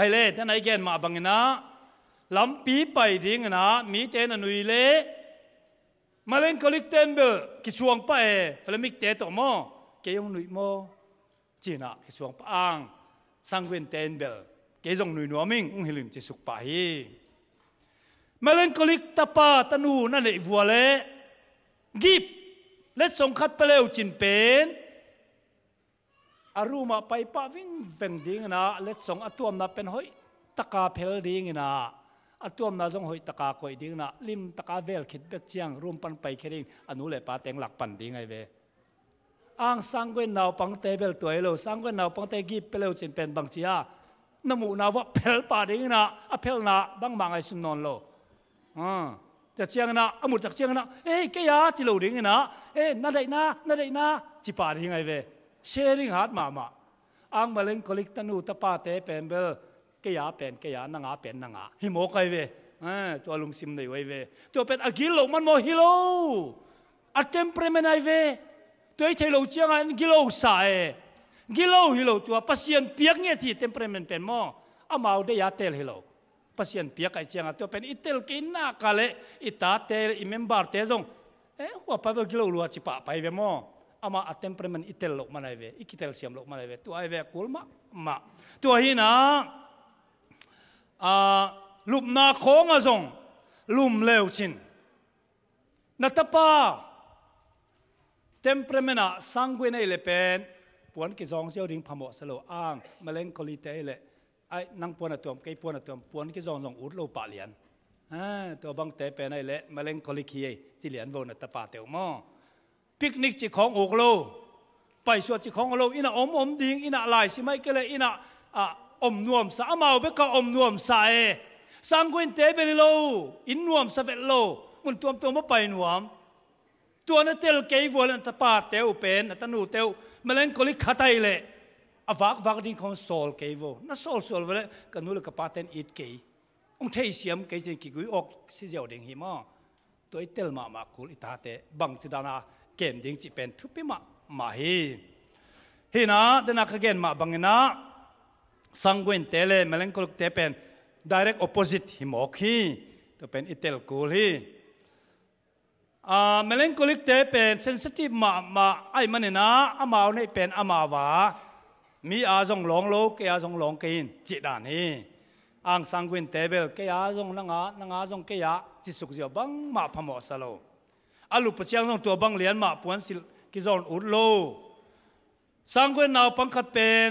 ใครเล่ท่านไอแกนมาบังนะลำปีไปดิ่งนะมีแต่นนุยเล่มาเลงคลิกเตนเบลกิช่วงไปฟลมิกเตตโมเกยงนุยโมจีน่ะกิช่วงปางสังเวนเตนเบลเกยงนุยนัวมิงอุ้งหิลิมจิสุกไปมาเลงคลิกตาปาตนูนั่นเลยวัวเล่กิบเล็ดสงคัดไปเร็วจินเป็น อารูมาไปป้าวิ่งเวงดิ้งนะเล็ดส่งอตัวมนับเป็นหอยตะกาเพลดิ้งนะอตัวมนาจงหอยตะกาคอยดิ้งนะลิมตะกาเวลคิดเบกเจียงรวมปันไปแค่ดิ้งอนุเลยป้าเต็งหลักปันดิ้งไงเวอ่างสังเวนนาวปังเตเบลตัวเอลสังเวนนาวปังเตกีเปเลวจินเป็นบางจียนมูนาวะเพลป้าดิ้งนะอเพลนะบางมังไอสุนนนโลอ่าจะเจียงนะอมุดจากเจียงนะเอ้ยแกยาจิโลดิ้งนะเอ้ยนั่นได้นะนั่นได้นะจิปาดิ้งไงเว sharing hat mama ang maleng kolik tanu tapa te pen bel ke ya pen ke ya nanga pen nanga hi mo kai ve eh to lung sim nei wai ve to pen agil lo man mo hilo a temperament ai ve to ai thelo chiang an gilo sa e gilo hilo to pasien piak nge thi temperament pen mo amau de ya tel hilo pasien piak ai chiang to pen itel ke na kale ita te i member te jong eh wa pa gilo lu chi pa pai ve mo ama a temperament itel lok manai ve ikitel siam lok manai ve tu ai ve kul ma ma tu hi na a lup na khong a zong lum leu chin na tapa temperament a sanguine le pen puan ki zong siao ding phamo salo ang maleng koli te le ai nang puan atom kai puan atom puan ki zong zong ut lo pa lian à ตัวบังเตเป็นไอ้เละมะเร็ ปิกนิกจิของโอกโลไปสวดจิของโลอินะอมอมดิงอินะลายสิไม่ก็เลยอินะอะอมนวมสามาเบก็อมนวมสายสังกุนเตเบลิโลอินนวมสเวโลมุนตัวมตัวมาไปนวมตัวนั้นเตลเกยวัวนันตะปาเตวเป็นตะนูเตวมะเร็งกลิขัดไอเลยอวักวักดิ้งของโซลเกยวัวนั่นโซลโซลเวลกันนู้นกับปาเตนอีดเกยองเทเสียมเกยจิกิกุยออกสิเจียวดิ่งหิมะตัวไอเตลมามาคุลอิตาเตบังจิดานา เกมดิ้งจิเป็นทุบไปมามาฮีฮีนะเดนักเกนมาบังนะสังเวนเตเลเมลังกลุกเตเป็น direct opposite หิมอกฮีตัวเป็นอิตาลกูลฮีอ่าเมลังกลิกเตเป็น sensitive มามาไอ้มันนะอามาเน่เป็นอามาวามีอาจงหลงโลกเกียจงหลงกินจิตานี้อ่างสังเวนเตเบลเกียจงนังอานังอาจงเกียจิสุกเจียวบังมาพมอสโล อาลูปเชียงตัวบังเลียนมาปวนสิกิจอนอุดโลสังเวนาวปังคัดเป็น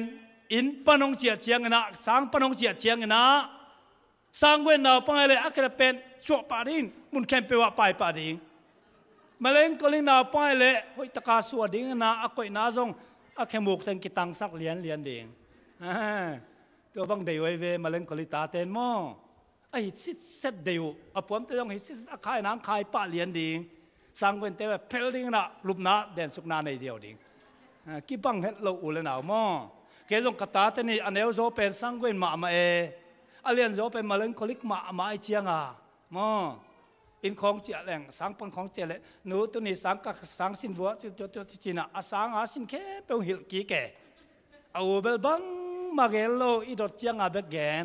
อินปนงเจียเจียงนะสังปนงเจียเจียงนะสังเวนาวปังอะไรอักระเป็นชั่วปาดินมุนแคมเปว่าไปปาดิงมาเล่นก็เล่นนาวปังอะไรหอยตะกาสวดิงนะอักอยนาจงอักแคมุกทังกิตังสักเลียนเลียนดิงตัวบังเดียวเวมาเล่นก็ลิตาเตนมอไอ้สิเสร็จเดียวอปวมตัวต้องเห็นสิอาคายนางคายปะเลียนดิง สังเวนเตวเพลดิงนะลุบนาเดนสุกนาในเดียวดิงกิบังเฮ็ดโลอุเลนาวมอเกจงกตาเตนี่อันเอวโซเป็นสังเวนมามาเออเลียนโซเป็นมาเลงคลิกมามาไอเจียงอะมออินของเจียแหลงสังปังของเจียเลหนูตัวนี้สังกักสังสินบัวจุดจุดจีน่ะอาสังอาสินแค่เป็นหิลกีแกเอาเบลบังมาเกลโลอีดอดเจียงอาเบกแกน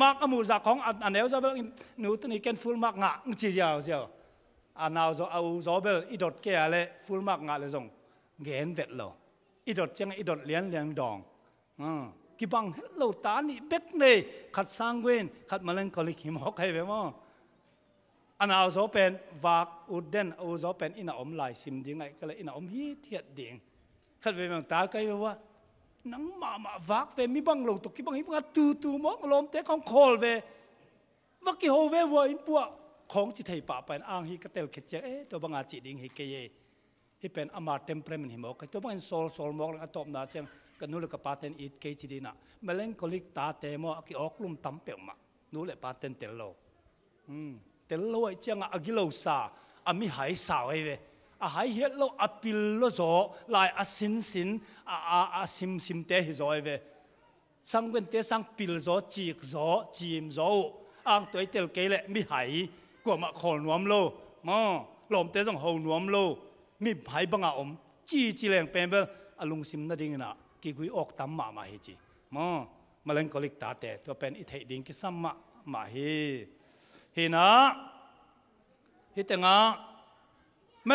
มากอมูจากของอันเอวโซเป็นหนูตัวนี้เกนฟูลมากงะจีเจียวเจียว à nào zo au zo bel i dot ke ale full mark nga le zong gen vet lo อีดดจังอีดดเลี้ยนเลี้ยงดองอ่ากิบังเราตานี่เบ็กเน่ขัดสร้างเวนขัดมาเล่นกอลิขิมฮอกให้เว้มั้งอันเอาโซเป็นวาก อุดเดนเอาโซเป็นอินาอมลายซิมดิ้งไงก็เลยอินาอมฮีเทียดดิ้งขัดเวมังตาไกว่านังมามาวากเวมีบังลงตกกิบังฮิบังตูตูมอกลมเตะของคอลเววักกิโฮเววัวอินปัวของจิตให้ป่าเป็นอ่างฮิกเตลเขจเอตัวบังอาจิดิ้งฮิเกยฮิเป็นอามาเต็มเปรมันหิมอกตัวบังโซลโซลมอกแล้วตบนาเจงกันนู้นเลยกับปาเตนอีทเกจิดีนะเมลงคลิกตาเตมอกิออกลุมตั้มเปียมานู้นเลยปาเตนเตลโลอืมเตลโลไอเจังอากิโลซาอามิหายสาวไอเวอาหายเฮลโลอาปิลโลโซลายอาสินสินอาอาอาซิมซิมเตฮิโซไอเวสังเวนเตสังปิลโซจีกโซจีมโซอ่างตัวเตลเกเลมิหายกว่ามาขอนวมโลมอลมเตสังหอนวมโลมิหาย บังอาอมจีจีแรงเป็นเบลอลุงซิมนาดิงนะกิกุยออกตามมามาเฮจีมอมาเล่นกอลิกตาเตตัวเป็นอิเทดิงกิสัมมามาเฮเฮนะเฮตงามา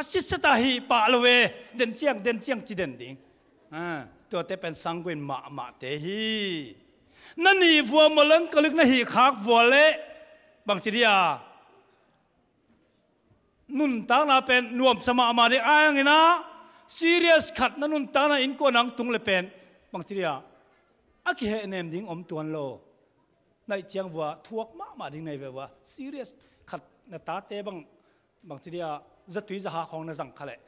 อะการขัดขิดเจียงนะโซฟาตุงอะคอยดิงแรงหลังจนโอ้ยกระปวนจีน่ะก็อีกแต่ก็เสียกระปวนมามาจินลุมนั้นต้องก็เร็วเร็วดีอันลุมที่ฮิปวนมามาจินนี่นะว่าว่าสิ่งมาเส้นตุงมาก็เก่งดิเออคิดเชียนโลยเป็นปุยสโลอ่าตัวบังนะน่าขัดเป็นอาชิสตาฮีปาลเวเดินเชียงเดินเชียงจีเดินดิงอ่าตัวเตเป็นสังเวนมามาเตฮีนั่นนี่วัวมลังกลึกนะฮีขากวัวเละบางสิริยานุนตานาเป็นนวมสมามาเดอ้างนะ serious ขัดนั่นนุนตานาอินก็นังตุงเลเป็นบางสิริยาอากิเฮเนมดิ้งอมตวนโลในเจียงวัวทวกมามาดิ้งในเวว่า serious ขัดนตาเตบังบางสิริยา จะตุยจะหาของในสังขะ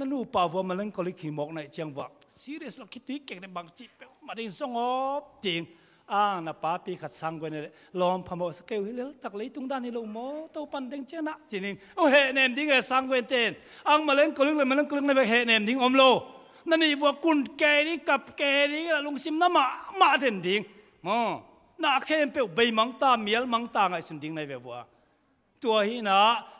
nanu pa vo malang kolik hi mok nai chang wa serious lo khitui ke ne bang chi pe ma ding song op ting a na pa pi khat sang gwen ne lom phamo sa keu hi lel tak lei tung dan hi lo mo to pan ding che na chinin o he nem ding e sang gwen ten ang malang kolik le malang kolik ne he nem ding om lo nani vo kun ke ni kap ke ni la lung sim na ma ma den ding mo na khem pe bei mang ta miel mang ta ngai sun ding nai ve wa tua hi na temperament akibang te ki ten pen hoi het lo ai ve สังเวลสังคนต้องกิเตงวางหลักเลยมอปิกนิกไปนั่นดิ้งหิมอกไอ้สุนกันเป็นปิกนิกไปนั่นสั่งนี้ตาเนี่ยยังไงสุนหรอรว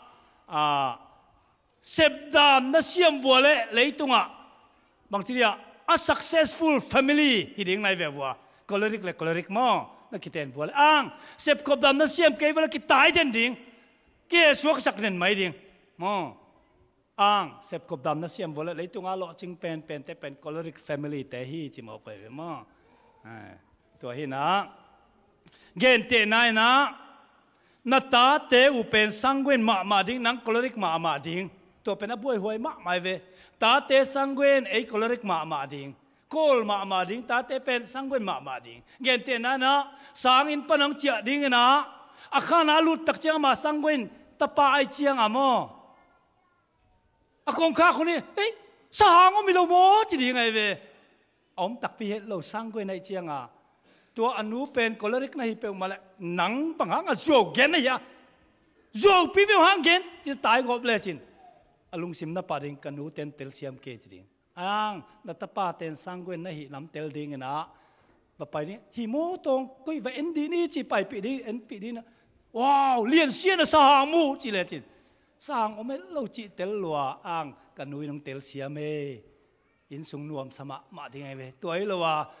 อ่า sebdan na siam wale leitunga bang chiria a successful family hiding nai vewa choleric le choleric mo na kiten wale ang sep kop dan na siam ke wala ki tai den ding ke suak sak nen mai ding mo ang sep kop dan na siam wale leitunga lo ching pen pen te pen choleric family te hi chi mo pe mo to hi na gen te nai na na ta te u pen sangwen ma ma ding nang choleric ma ma ding ตัวเป็นอบวยหวยมาไม่เวตาเตสังเวนไอ้คอลริกมามาดิงโคลมามาดิงตาเตเป็นสังเวนมามาดิงเงินเตนะนะสางอินปนังเจียดิงนะอาคานาลุดตักเจียงมาสังเวนตะปาไอเจียงอะโมอากงข้าคนนี้เฮ้ยสางก็มีโลโมจีดิงไงเวอมตักปีเหตุเราสังเวนไอเจียงอะ ตัวอนุเป็นคอลริกนะฮิเปมาละหนังปังหังอะโจเกนนะยะโจปีเปหังเกนจะตายกบเลยจิน alung sim na paring kanu ten tel siam ke jring ang na tapa ten sangwen na hi nam tel ding na ba pai ni hi mo tong koi va en di ni chi pai pi di en pi di na wow lian xian na sa mu chi le chin sang o me lo chi tel lua ang kanu nong tel siam e in sung nuam sama ma ding ai ve toi lo wa sang ko nei lam na tel ke le zo gen hat lo hi pa zo gen gen ke hel khok so pai ding nei chi gop gop leng องเตลโลกันวินจีดีไงเวมอตัวบังเป็นอิ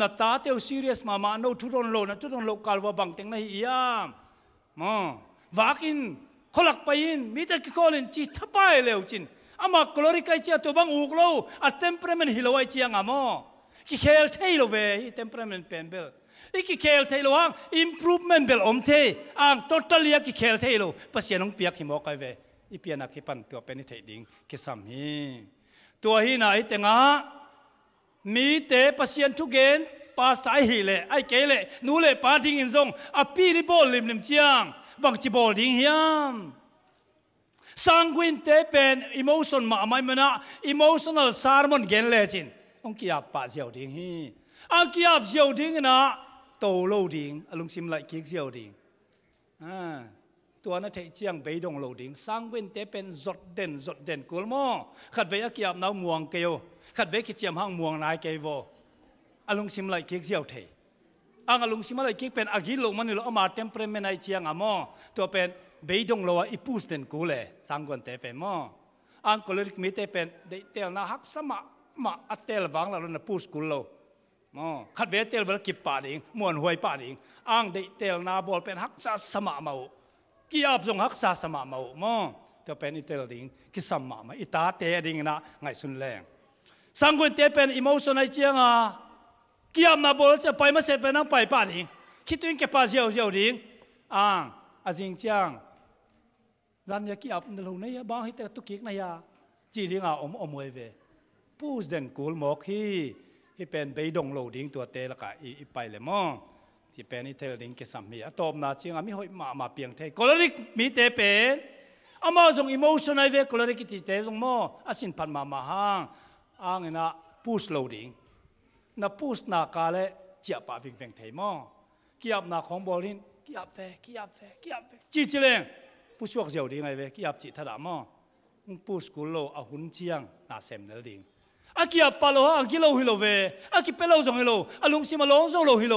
na ta te u serious ma ma no thu ron lo na thu ron lo kal wa bang teng na hi yam mo wakin kholak pain mi ta ki kolin chi thapai leu chin ama kolori kai chia tu bang uk lo a temperament hilowai chiang amo ki khel thei lo ve hi temperament pen bel iki khel thei lo ang improvement bel om the ang totally ki khel thei lo pasian ong piak hi mo kai ve i pianak hi pan tu pen thei ding ki sam hi ตัวฮีน่ะไอเตงา มีเตปเสียนทุกเกนปาสไตฮีเลไอเกเลนูเลปาทิ้งอินซงอปีริบอลลิมลิมเจียงบังจิบอลดิ้งเฮียมสังวินเตเป็นอิโมชันมาไม่มานะอิโมชันอลซาร์มอนเกนเลจินองกี้อับปาเสียวดิ้งฮีอังกี้อับเสียวดิ้งนะโตโลดิ้งอลุงซิมไลกิกเสียวดิ้งอ่า ตัวนั้นเทียงไปดงโลดิงสร้างเว้นเตเป็นจดเด่นจดเด่นกุลมขัดเวกียบน้ำม่วงเกียวขัดเวกิจยมห้างม่วงนายเกียวอลุงซิมไลกิกเสียวเทอังอลุงซิมไลกิกเป็นอากิโลมันนี่เราเอามาเต็มเปรมในเชียงอะมอตัวเป็นไปดงโลอีปูสเด่นกุเลยสร้างกันเตเป็นมออังกุลริกมีเตเป็นเตลนาฮักสมะมาอัตเตลวังเราเนี่ยปูสกุลโลมอขัดเวเตลเวลกิบป่าดิงมวนหวยป่าดิงอังเดเตลนาบอลเป็นฮักจะสมะมา กี่อับจงฮักษาสมาเมามอจะเป็นอิตาลิงกิสมามาอิตาเตดิงนะไงสุนแรงสังกุนเตเป็นอิมชันไอเจียงอะกี่อับนาบอลจะไปมาเสร็จไปนั่งไปป่าดิงคิดถึงแกป่าเจียวเจียวดิงอ่างอาจิงเจียงจันยากี่อับนลูนี่ยบางฮิตตุกิกนายาจีลิงอะอมอมวยเวผู้เด่นกูลหมอกฮีที่เป็นไปดงโลดิงตัวเตละกะอีไปเลยมอ ที่เป็นอิเทลลิงกสัมมีอตอมนาจิงอามิหอยมามาเปียงเทกอลริกมีเตเป็นอามาจงอิโมชันไอเวกอลริกติเตจงมอาสินพันมามาฮังอ่างนะพูสโลดิงนะพูสนากาเลเจียปาฟิงเฟงเทมอกียบนาของบอลินกียบเฟกียบเฟกียบเฟจีจิเลงผู้ช่วยเจียวดิงไอเวกียบจิทดามอพูสกุลโลอาหุนเจียงนาเซมเนลดิงอากิยบปาโลอากิโลฮิโลเวอากิเปโลจงฮิโลอาลุงซิมาลงจงโลฮิโล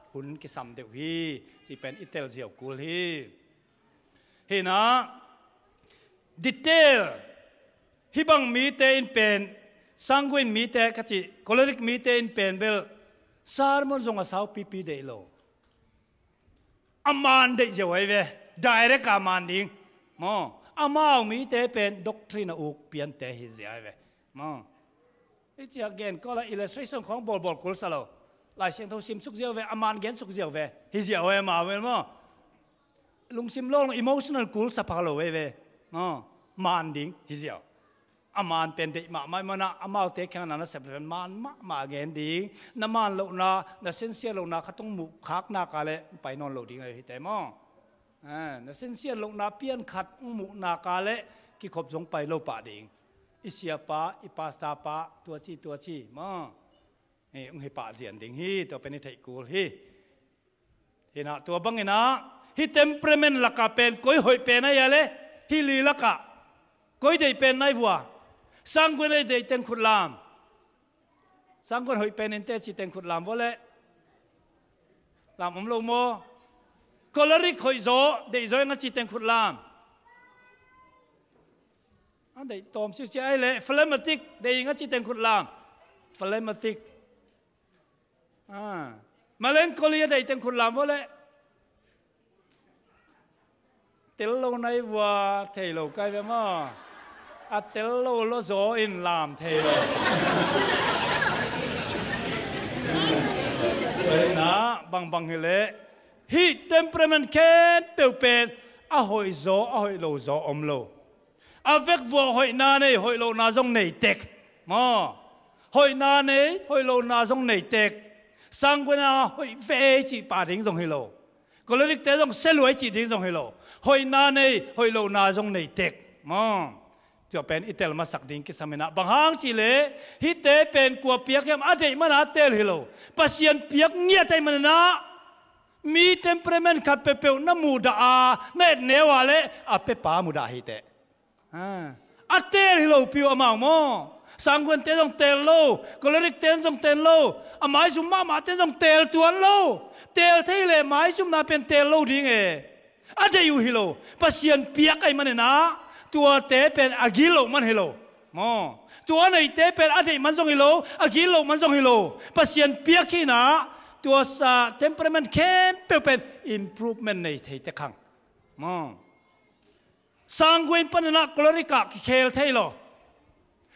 เป็นมอออปชันเป็นลิงฮิโซโมเดิงจงหุนตัมปีกสมัยมันนะอัตเตลปักโลหางนะอิเตเป็นเปียงทักโลอิเตเป็นคาเซงทุลองโลจินาฮิโลอัตเตลวังหลักเลยว่ามวนไว้มามาดิ้งมันนะหุ่นกิสัมเดวฮีที่เป็นอิตาเลียกูลฮีเห็นนะดิเทลฮิบังมีเตอินเป็นสังเวินมีเตกจิโคลริกมีเตอินเป็นเบลสารมันจงอาสาวปีปีเดโลอามานเดจไว้เวดิเรกอามานดิงมออามาวมีเตเป็นด็อกทรีนอุกเปียนเตฮิเซียเวมออีจีเกนก็ละอิลลัสทรชันของบอลบอลคุลสโล ลายเสียงทซิมสุกเจียวเวอามานเกนสุกเจียวเวฮิเจียวเวมาเวมั้ลุงซิมโลงอิโมชันนัลกูลสัพพะโลเวเวอ๋อมานดิงฮิเจียวอามานเป็นเด็กมาไม่มานะอามาเตะแข่งนั้นเสพเป็นมานมามาเกนดิงน้ำมันโลนาน้าเซนเซียโลนาเขาต้องมุคักนากาเลไปนอนโลดิงเลยแต่มั้งอ่าน้าเซนเซียโลนาเปลี่ยนขัดมุนากาเลกี่ขบสงไปโลป่าดิงอิเสียปาอิปาสตาปาตัวจีตัวจีมั้ง เฮ้ยองค์ให้ป่าเสียนดิ่งฮีตัวเป็นไทยกูฮีเห็นนะตัวบังเห็นนะฮีเต็มเปรเมนลักกะเป็นก้อยหอยเป็นไงยาเลฮีลีลักกะก้อยได้เป็นไงวัวสังกุนได้เต็งขุดลามสังกุนหอยเป็นเตจิเต็งขุดลามวะเลลามอมลงโมกอลริกหอยโซเดยโซยังจิเต็งขุดลามอันใดตอมสิเจไอเลฟลมาติกเดยยังจิเต็งขุดลามฟลมาติก à melancholia đây tên khun làm vô lệ tel lâu nay vừa thầy lâu cái vậy mà à tel lâu lo gió in làm thầy lâu vậy na bằng bằng hele hi temperament ken tiêu pen a hồi gió a hồi lâu gió om lâu a vek vừa hồi na này hồi lâu na giống này tek mà hồi na này hồi lâu na giống này สังเวนาหอยเวจีป่าถิ，会飞起把停上去喽。ก็เลยดิ่ต้รงเสลวยจีตที่ส่งฮิโเราหอยนาในหอยโลนาตรงในเด็กมั้งจะเป็นอิตาลมาสักดิ่งกิสมินะบางฮางจีเลฮิเตเป็นกัวเปียกยามอะไรมันอาเตลให้เราปัสยันเปียกเงียดใจมันนะมีเทมเพรเมนต์ขัดเปเยวน้ำมูดาอาเนตเนวาเลอเปป้ามูดาฮิเตอ่าอาเตลให้เราพิวอามาโม สังควนเตจงเตลโลกลริกเตนจงเตลโลอไม้ชุมมามาเตนซองเตลตัวโลเตลเทเลไม้ชุมนาเป็นเตลโลดิ่งเออะเดยู่ฮิโลปัสยันเปียกไอมันเนาตัวเตเป็นอากิโลมันฮิโลมตัวไหนเตเป็นอะไรมันจงฮิโลอากิโลมันจงฮิโลปัสยันเปียกขี้นาตัวสาเทมเพอร์เมนต์เข้มเป็น improvement ในเทตะคังมอสังเวนปนนักกลอริกาเคลเทโล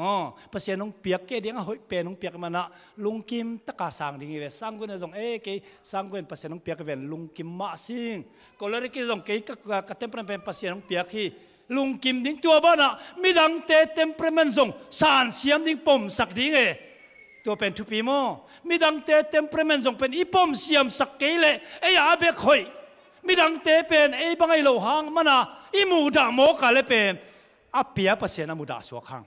มอภาษาน้องเปียกเกดียงหอยเปน้องเปียกมานะลุงกิมตะกาสังดิ้งเวสังกุนตรงเอ้เกสังกุนภาษาน้องเปียกเวนลุงกิมมาซิงก็เลยกิตรงเกกกะเต็มเป็นภาษาน้องเปียกที่ลุงกิมดิ้งตัวบ้านะมีดังเตเต็มเป็นส่งสารเสียมดิ้งปมสักดิ้งเอตัวเป็นทุพีโมอมีดังเตเต็มเป็นส่งเป็นอีปมเสียมสักเกเลยไอ้ยาเบกหอยมีดังเตเป็นไอ้บังไอโลหังมานะอีมูดามอกะเลยเป็นอาเปีภาษานงมูดาสวกหัง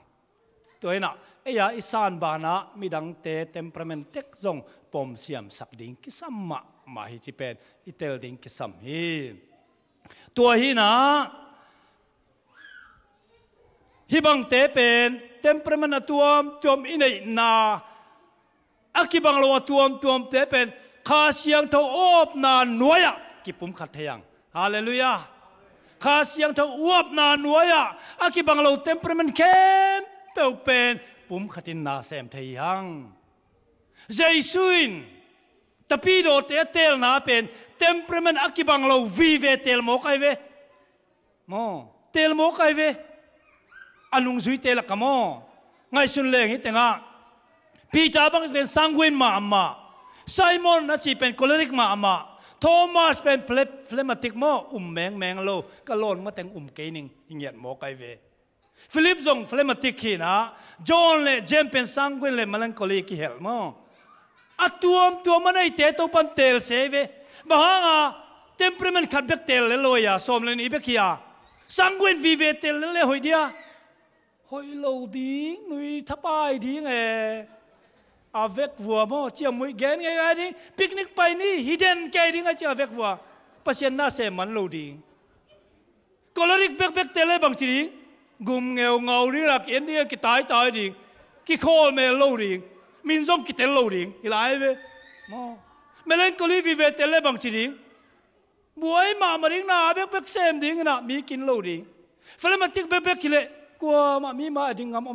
ตัวน่ะเอ้ยอีสานบานะมีดังเตเต็มเปร์เมนเต็กซงปมเสียมสักดิ่งกิสัมมะมาฮิจิเป็นอิเตลดิ่งกิสัมฮีตัวฮีนะฮิบังเตเป็นเต็มเปร์เมนต์ตัวมตัวมอินนาอักิบังโลตัวมตัวมเตเป็นข้าเสียงเท่าอบนานนวยะกิปุ่มขัดเทียงฮาเลลูยาข้าเสียงเทาอวบนานนวยะอักิบังโลเต็มเปร์เมนเข้ม เปลเป็นปุ่มขัดินนาเซมเทียงเจสุนตปีโดเตเตลนาเป็นเต็มเปรมันอักิบังเราวีเวเตลโมกไอเวโมเตลโมกไอเวอันุงซุยเตลกมไงสุนเลงฮิตงาปีจาบังเป็นสังเวนมามาไซมอนนัชีเป็นโคลริกมามาโทมัสเป็นเพลฟลมาติกโมอุ่มแมงแมงโลก็ลอนมาแต่งอุ่มเกนิงหิงเหยียดโมกไอเว ฟิลิปซงเฟลมาติกขีนะจอห์นเลเจมเป็นสังเวนเลมาลังโคลีกิเฮลมออะตัวมตัวมันไอเตตัวปันเตลเซเวบางอะเต็มเปร มันขัดเบกเตลเลยลอยอะสมเลนีเบกยาสังเวนวีเวเตลเลยหอยเดียหอยโลดีนุยทับายดีไงอาเวกวัวมอเจียมวยแ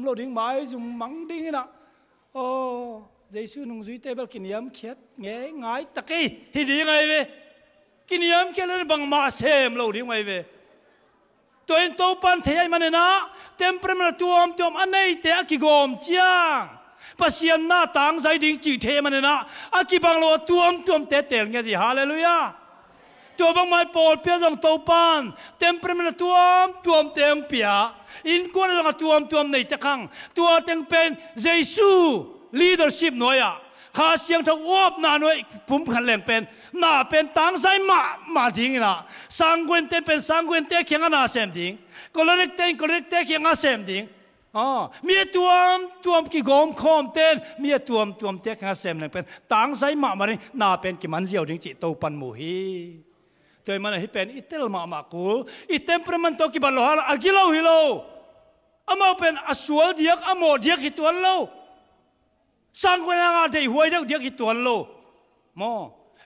กนไงไงดิปิกนิกไปนี่ฮิเดนแกดิ ตัวเองโตัวปันเทียมันเนาะเต็มเปรมตัวอมตัวอันไหนเตะกิโกมจ้างปัสยานหน้าต่างใจดิ่งจีเทมันเนาะอากิบังโลตัวอมตัวเตะเตลเงี้ยที่ฮาเลลูยาตัวบางไม้ปอลเปียตัอโตัวปันเต็มเปรมตัวอมตัวเต็มเปียอินกวนต้งตัวอมตัวในตะคังตัวเต็งเป็นเยซู leadership หน่อยอะ ko na tuam tuam nei ta khang tua teng pen jesu leadership noya ข้าเสียงทวอบนาหน่วยผมขันแหลงเป็นหน้าเป็นตังไซมามาทิ้งนะสังเวนเตเป็นสังเวนเตเขียงนาเซมทิ้งก็เลยเตนก็เลยเตเขียงนาเซมทิ้งอ๋อมีตัวมตัวมกี่กอมคอมเต้นมีตัวมตัวมเตะข้าเซมเลยเป็นต่างไซมามารินาเป็นกิมันเจียวดิงจิตโตปันมูฮีตัวมันให้เป็นอิตเตลมามากูอิเทมเปรมันโตกิบัลโลฮาอากิโลฮิโลอามาเป็นอสวลเดียกอโมเดียกฮิตัวโล สังเวนังาเดียหวยเดียกเดียกิตัวโลมอ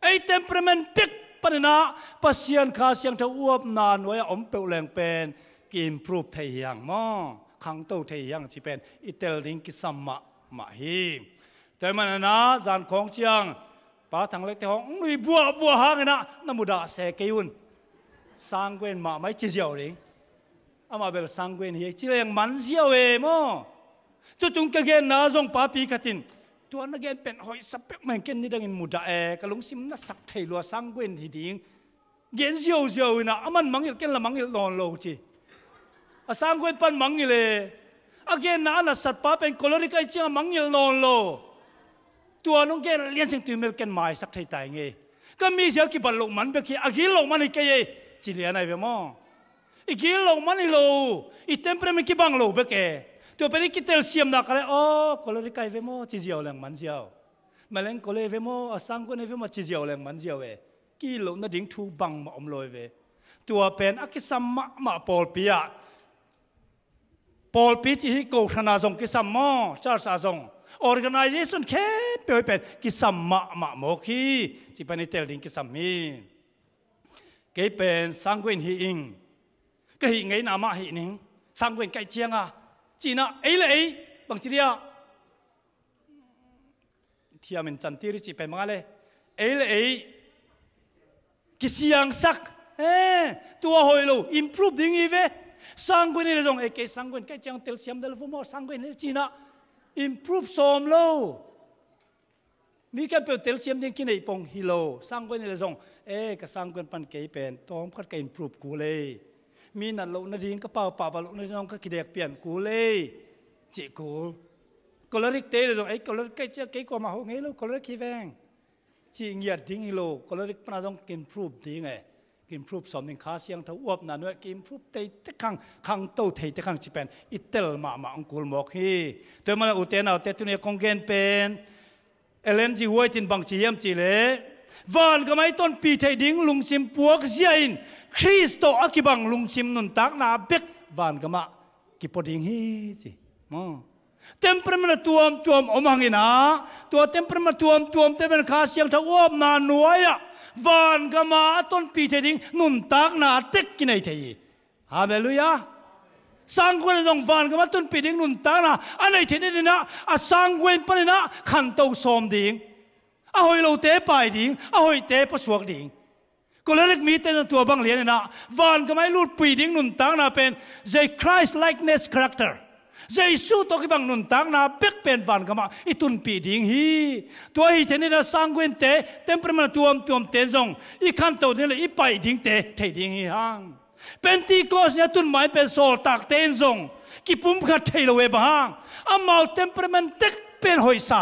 ไอเทมเปรมันเด็กปนนะปัสยันข้าเสียงเทอวบนานไว้อมเปลแรงเป็นกินพรูฟไทยยังมอขังโตเทียงที่เป็นอิตาลีกิสัมมะมาฮีแต่มันนะจานของเจียงป้าทางเล็กแต่ห้องนุยบัวบัวหางนะน้ำมุดาเสกยุนสังเวนมาไม่เจียวเลยอามาเบลสังเวนเฮียจีเลียงมันเจียวเอโมจุดจุงกเกนนาซงป้าปีกัติน ตัวนักเกนเป็นหอยสับเป็กมันเกนนี่ดังอินมุดาเอกะลุงซิมนัสักไทยลัวสังเวนที่ดิ้งเกนเจียวเจียวนะอามันมังยิเกนละมังยิลอนโลจีอาสังเวนปันมังยิเลยอาเกนนานัสัตป้าเป็นโคลอริกไอเจียมังยิลนอนโลตัวน้องแกเลี้ยงสิ่งตัวเมลกันหมายสักไทยตายไงก็มีเสียกี่บัลลงมันเบกี้อากิลงมันอีกยัยจิเลียนไอเวมออีกิลงมันอีโลอีเต็มเปรมันกี่บังโลเบกี้ ตัวเป็นี่กิเตลเสียมนักอะไรโอ้กลเลยกลายเป็นโมจีเจียวแรงมันเจียวมาเล่นกลเลยเป็นโมสังก็เลยเป็โมจีเจียวแรงมันเจียวเอกี่หลนั่ดิ้งทูบังมาอมลอยเวตัวเป็นอักษรมะมาปอลปียะปอลปีจีฮิโกธนาจงกิสัมมอจาร์สาจงอ organization แค่เปลเป็นกิสัมมะมาโมคีจีไป็นเตลดิ้งกิสัมมีเกเป็นสังเวนฮีอิงก็ฮิไงนามะฮิหนิงสังเวนไกเจียงอะ chiang tel siam dal fu mo sangwen ni chi na improve สมโลมีแค่เปิดเตลเซียมดิ้งกินไอปงฮิโลสร้างกันในระงเอ๊ก็สร้างกันปันเกยเป็นตอมก็เกย improve กูเลย มีนั่นโลนาดิ้งก็เป่าป่าบาลนาดิ้งก็คิดเด็กเปลี่ยนกูเลยจีกูก็เลยริกเตเลยตรงไอ้ก็เลยก็จะเกยกว่ามาหงเงี้ยลูกก็เลยคิดแวงจีเงียดดิ้งโลก็เลยปนาต้องกิน improve ดิ้งไงกินพรูปสมนิขาเสียงทวบนั่นว่ากินพรูปเตะตะขังขังโตเทตะขังจิเป็นอิตเตลมามาองกุลหมอกฮีตัวมันอุเทนเอาเตตุเนคงเกนเป็นเอเลนจีหวยตินบังจีเยมจีเลวันก็ไม่ต้นปีไทยดิ้งลุงซิมปัวกเสียอิน คริสโตอกิบังลุงซิมนุนตักนาเบกวันกมากิปดิงฮีจีมอ temperament tuam tuam omangina tua temperament tuam tuam temen khasiang tha om na nuaya วันกมาต้นปีเทดิงนุนตากนาเต็กกินไอเทียฮาเลลูยาสังคนต้องวันกมาต้นปีดิงนุนตากนาอันไหนเทนี่นะอะสังเวนปนนะขันโตสอมดิงอะหอยโลเตไปดิงอะหอยเตปะสวกดิง ก็เลยมีแต่ตัวบางเลียนนะวันก็ไม่รูดปีดิ้งนุ่นตากนาเป็น the Christ likeness character เจสูตัวกี่บังนุนตังนาเป็กเป็นวันกมาอีตุนปีดิ่งฮีตัวฮีเทนี่นะสังเวนเตเต็มประมาณตัวมตัวมเตซงอีขันตัวนี่เลยอีไปดิ่งเตเทดิ่งฮีฮังเป็นตีโกสเนี่ยตุนหมายเป็นโซลตักเตนซงกิปุ่มขัดเทลเวบฮังอามาเต็มประมาณเต็กเป็นหอยซา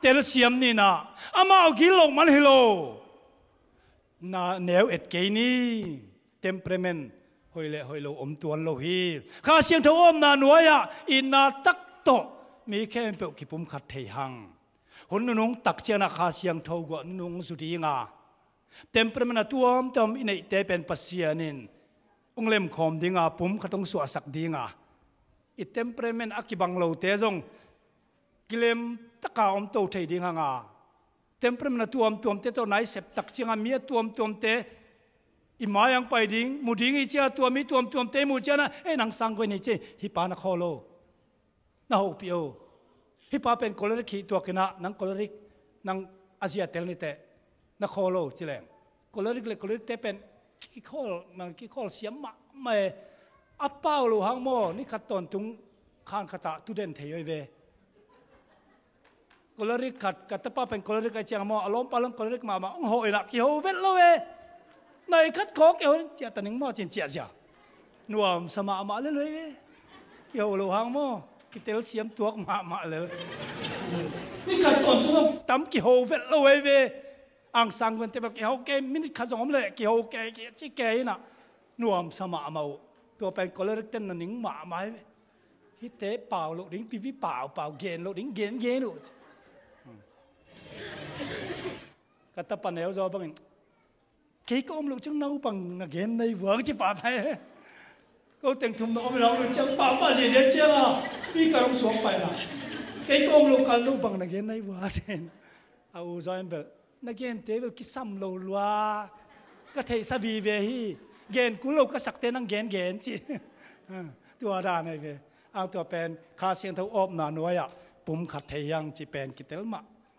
เตลเซียมนี่นะอามาเอากิโลมันฮิโลนะแนวเอ็ดเกนี่เต็มเปรเมนหอยเละหอยโลอมตัวโลฮีข้าเสียงทวมนาหน่วยอะอินนาตักโตมีแค่เปลกิปุ่มขัดเทหังหุนนุ่งตักเชียนาข้าเสียงทวกนุ่งสุดีงาเต็มประมาตัวมตอมอินเตเป็นปัสเซียนินองเล็มคอมดีงาปุ่มขัดงสวสักดีงาอิเต็มประมาณอักิบังโลเตจงกิเลม ตะกาอมโตเทดีงาเต็มประมาตัวมตัวมเตโตไหนเสพตักเชียงามีตัวมตัวมเตอีมายังไปดิงมูดิงอีเจ้าตัวมีตัวมตัวเตมูเจ้านะเอ้นังสังกวนี่เจ้ฮิปานะคอโลนะฮกปิโอฮิปาเป็นโคลริกตัวกินะนังโคลริกนังอาเซียเตลนี่เตนะคอโลจิเลงโคลริกเลยโคลริกเตเป็นกิคอลมันกิคอลเสียมะไม่อัปเป้าลูหังโมนี่ขัดตอนตุงข้างขตะตุเดนเทยเว โคลริกขัดกัตตะป้าเป็นโคลริกไอเจียงโมอารมณ์ปาลงโคลริกมามาองโหยละกิโฮเวลโลเว này khát khó kiểu chia tận những mò trên chia chia nuông sa mạ mạ lên lấy kiểu lô hàng mò cái tel xiêm tuốc mạ mạ lên นี่ขัดก่อนทุกตั้มกี่โฮเวลเลยเวอังสังเวนเตแบบกี่โฮเกมินิขัดสองเลยกี่โฮเกกี่จิเกน่ะนวมสมาเมาตัวเป็นก็เลยเต้นนั่นนิ่งหมาไม้ฮิตเตะเปล่าลูกดิ้งปีวิเปล่าเปล่าเกนลูกดิ้งเกนเกนลูกก็ตะปันเอวจอบังกี่ก็อมลูกจังเนาบังนักเกนในหวังจีป่าไปก็แต่งทุ่มน้องไม่ร้องลูกจังป่าป่าเสียเจ้า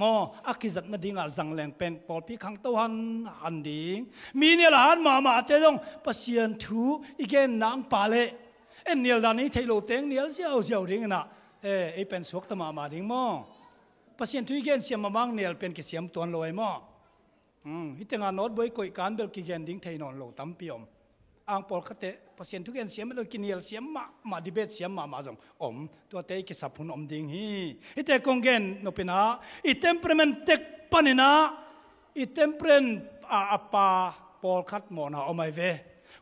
มออักษัตริย์นาดิงอาจังแรงเป็นปอลพี่ขังตัวหันหันดิงมีเนี่ยละหันมามาเตจงปัสยันทูอีกนนางปาเลเอ็นเนี่ยลานี้เทโลเตงเนี่ยเสียวเสียวดิงนะเออไอเป็นสวกตมามาดิงมอปัสยันทูอีกนเสียมาบังเนี่ยเป็นกิเสียมตัวลอยมออืมฮิตงานนอดบอยกอยการเบลกิเกนดิงเทนอนโลตั้มเปียม ang pol khate pasien tu gen siam lo kiniel siam ma ma debate siam ma ma jong om to te ki sapun om ding hi ite kong gen no pina i temperament tek panina i temperament a apa pol khat mo na omai ve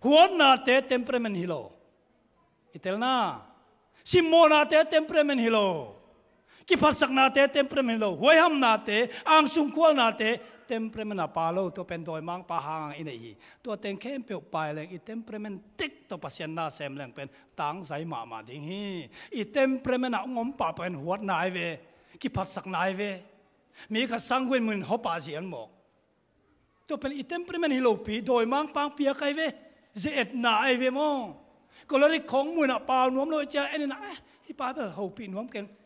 huon na te temperament hilo itel na simona te temperament hilo ki phasak na te temperament hilo hoyam na te ang sungkwal na te temperament a palo to pen doi mang pa hang in ei to ten kem pe pai leng i temperament tik to pasien na sem leng pen tang sai ma ma ding hi i temperament a ngom pa pen huat nai ve ki phat sak nai ve mi kha sangwen mun ho pa sian mo to pen i temperament hi lo pi doi mang pang pia kai ve ze et na ai ve mo ko lo ri khong mun a pa nuam lo cha en na hi pa ba ho pi nuam ken ai sok to ki bang chi pa lian ตัวเป็นหอยลงตัวเต็ง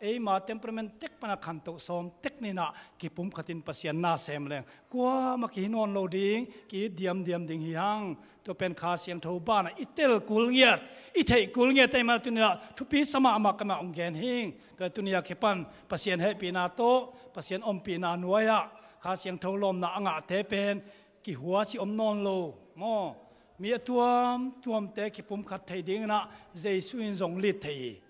ะตัวนงเจียงนะปอลพิมีเตอินาเสพนาเข้มเปว่ามีเตลเสียมนี่ไอเต็มเปรมบังเลยนะฮีโลหางนะฮอกเกนี่มุดาเกนี่อาอามาตัวฮีเกตัวฮิงเอจีน่าเอ้มา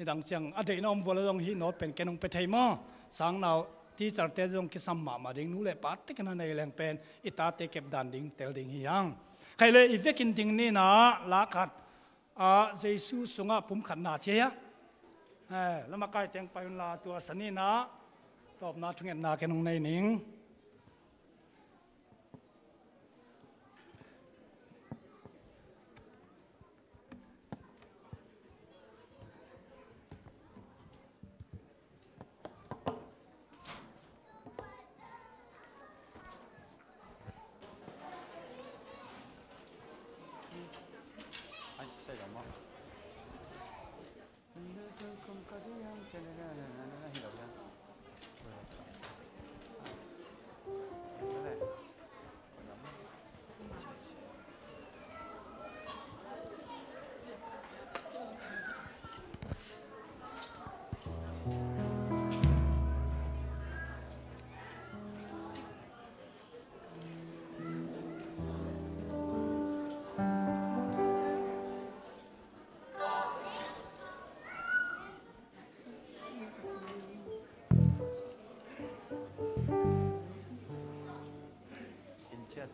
นี่ดังเสียงอดีตน้องบัวลงฮีโนดเป็นแกนงไปไทยมอสังเราที่จัดเตจงกิสัมมามาดิ่งนู้เลยปัดติกันในแรงเป็นอิตาเตเก็บดันดิ่งเตลดิ่งฮียังใครเลยอีเวกินดิ่งนี่นะลาขัดอาเจสูสงะผมขัดนาเชียเออแล้วมาใกล้เตียงไปลาตัวสนีนะตอบนาทุงเงินนาแกนงในนิ่ง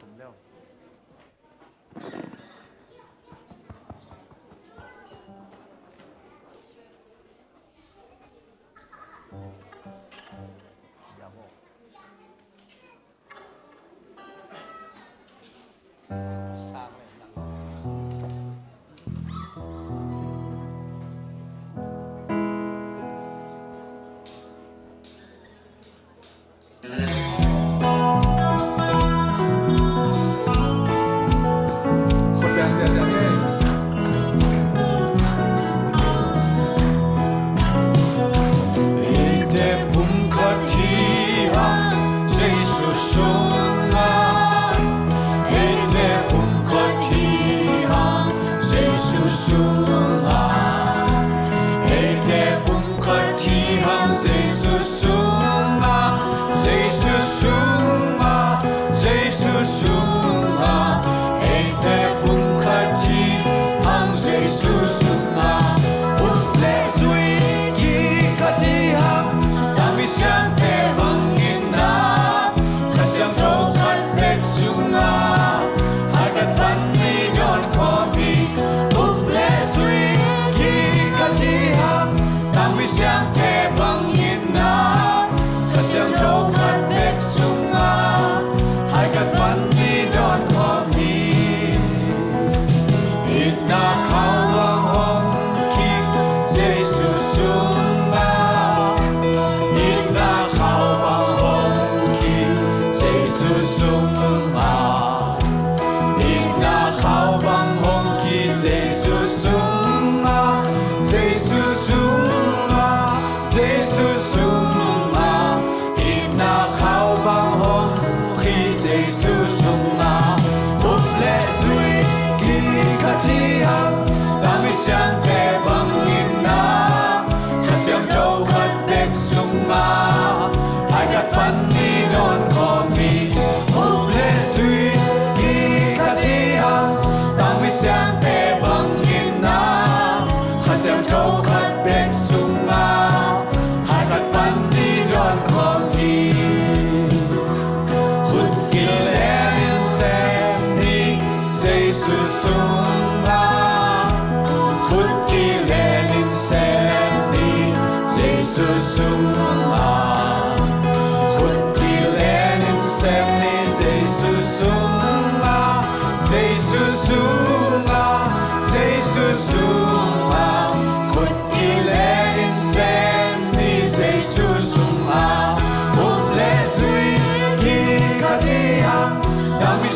ถุง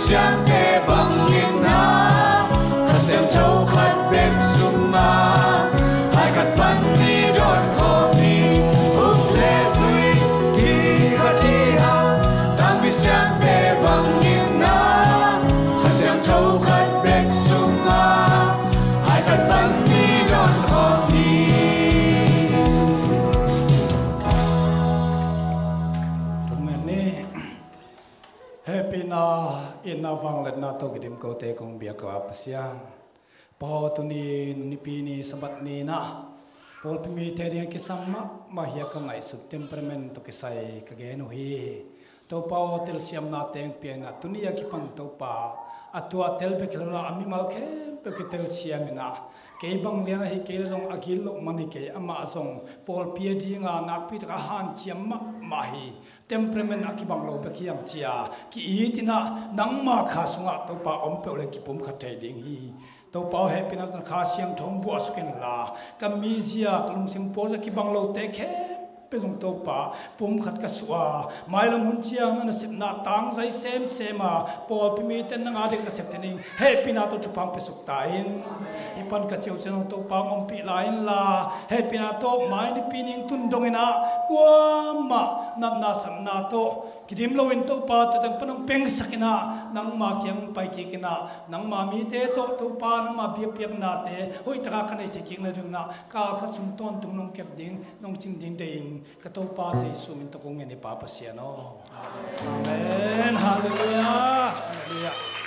shout. ปาเทลเซียมนาเตงเปียนะตุนียกิปันตัวปาอัตัวเทลเบกิลนาอามิมัลเคเบกิเทลเซียมินะ ke bang lian hi ke zong agil lok mani ke ama zong pol pia di nga nak pi ta han chiam ma ma hi temperament akibang lo be kiam chia ki i tina nang ma kha sunga to pa om pe le ki pum kha thai ding hi to pa he pina kha siang thong bu asken la ka mi zia lung sim po za ki bang lo te khe pe zong to pa pum khat ka suwa mai lam hun chiang na sip na tang zai sem sema. Pol pi mi ten na nga de ka sep tening he pina to chu pang pe suk ta in. Ipan ka cheu chen to pa om pi la in la. He pina to mai ni pining tun dong ina. Kwa ma na na sam na to kidim lo in to pa to tang panong peng sakina nang ma kyang pai ki kina nang ma mi te to to pa nang ma bi piak na te hoi ta ka nei te king na dung na ka kha sum ton tung nong kep ding nong ching ding de in ka to pa se su min to kong ne pa pa sia no amen. Hallelujah. Hallelujah.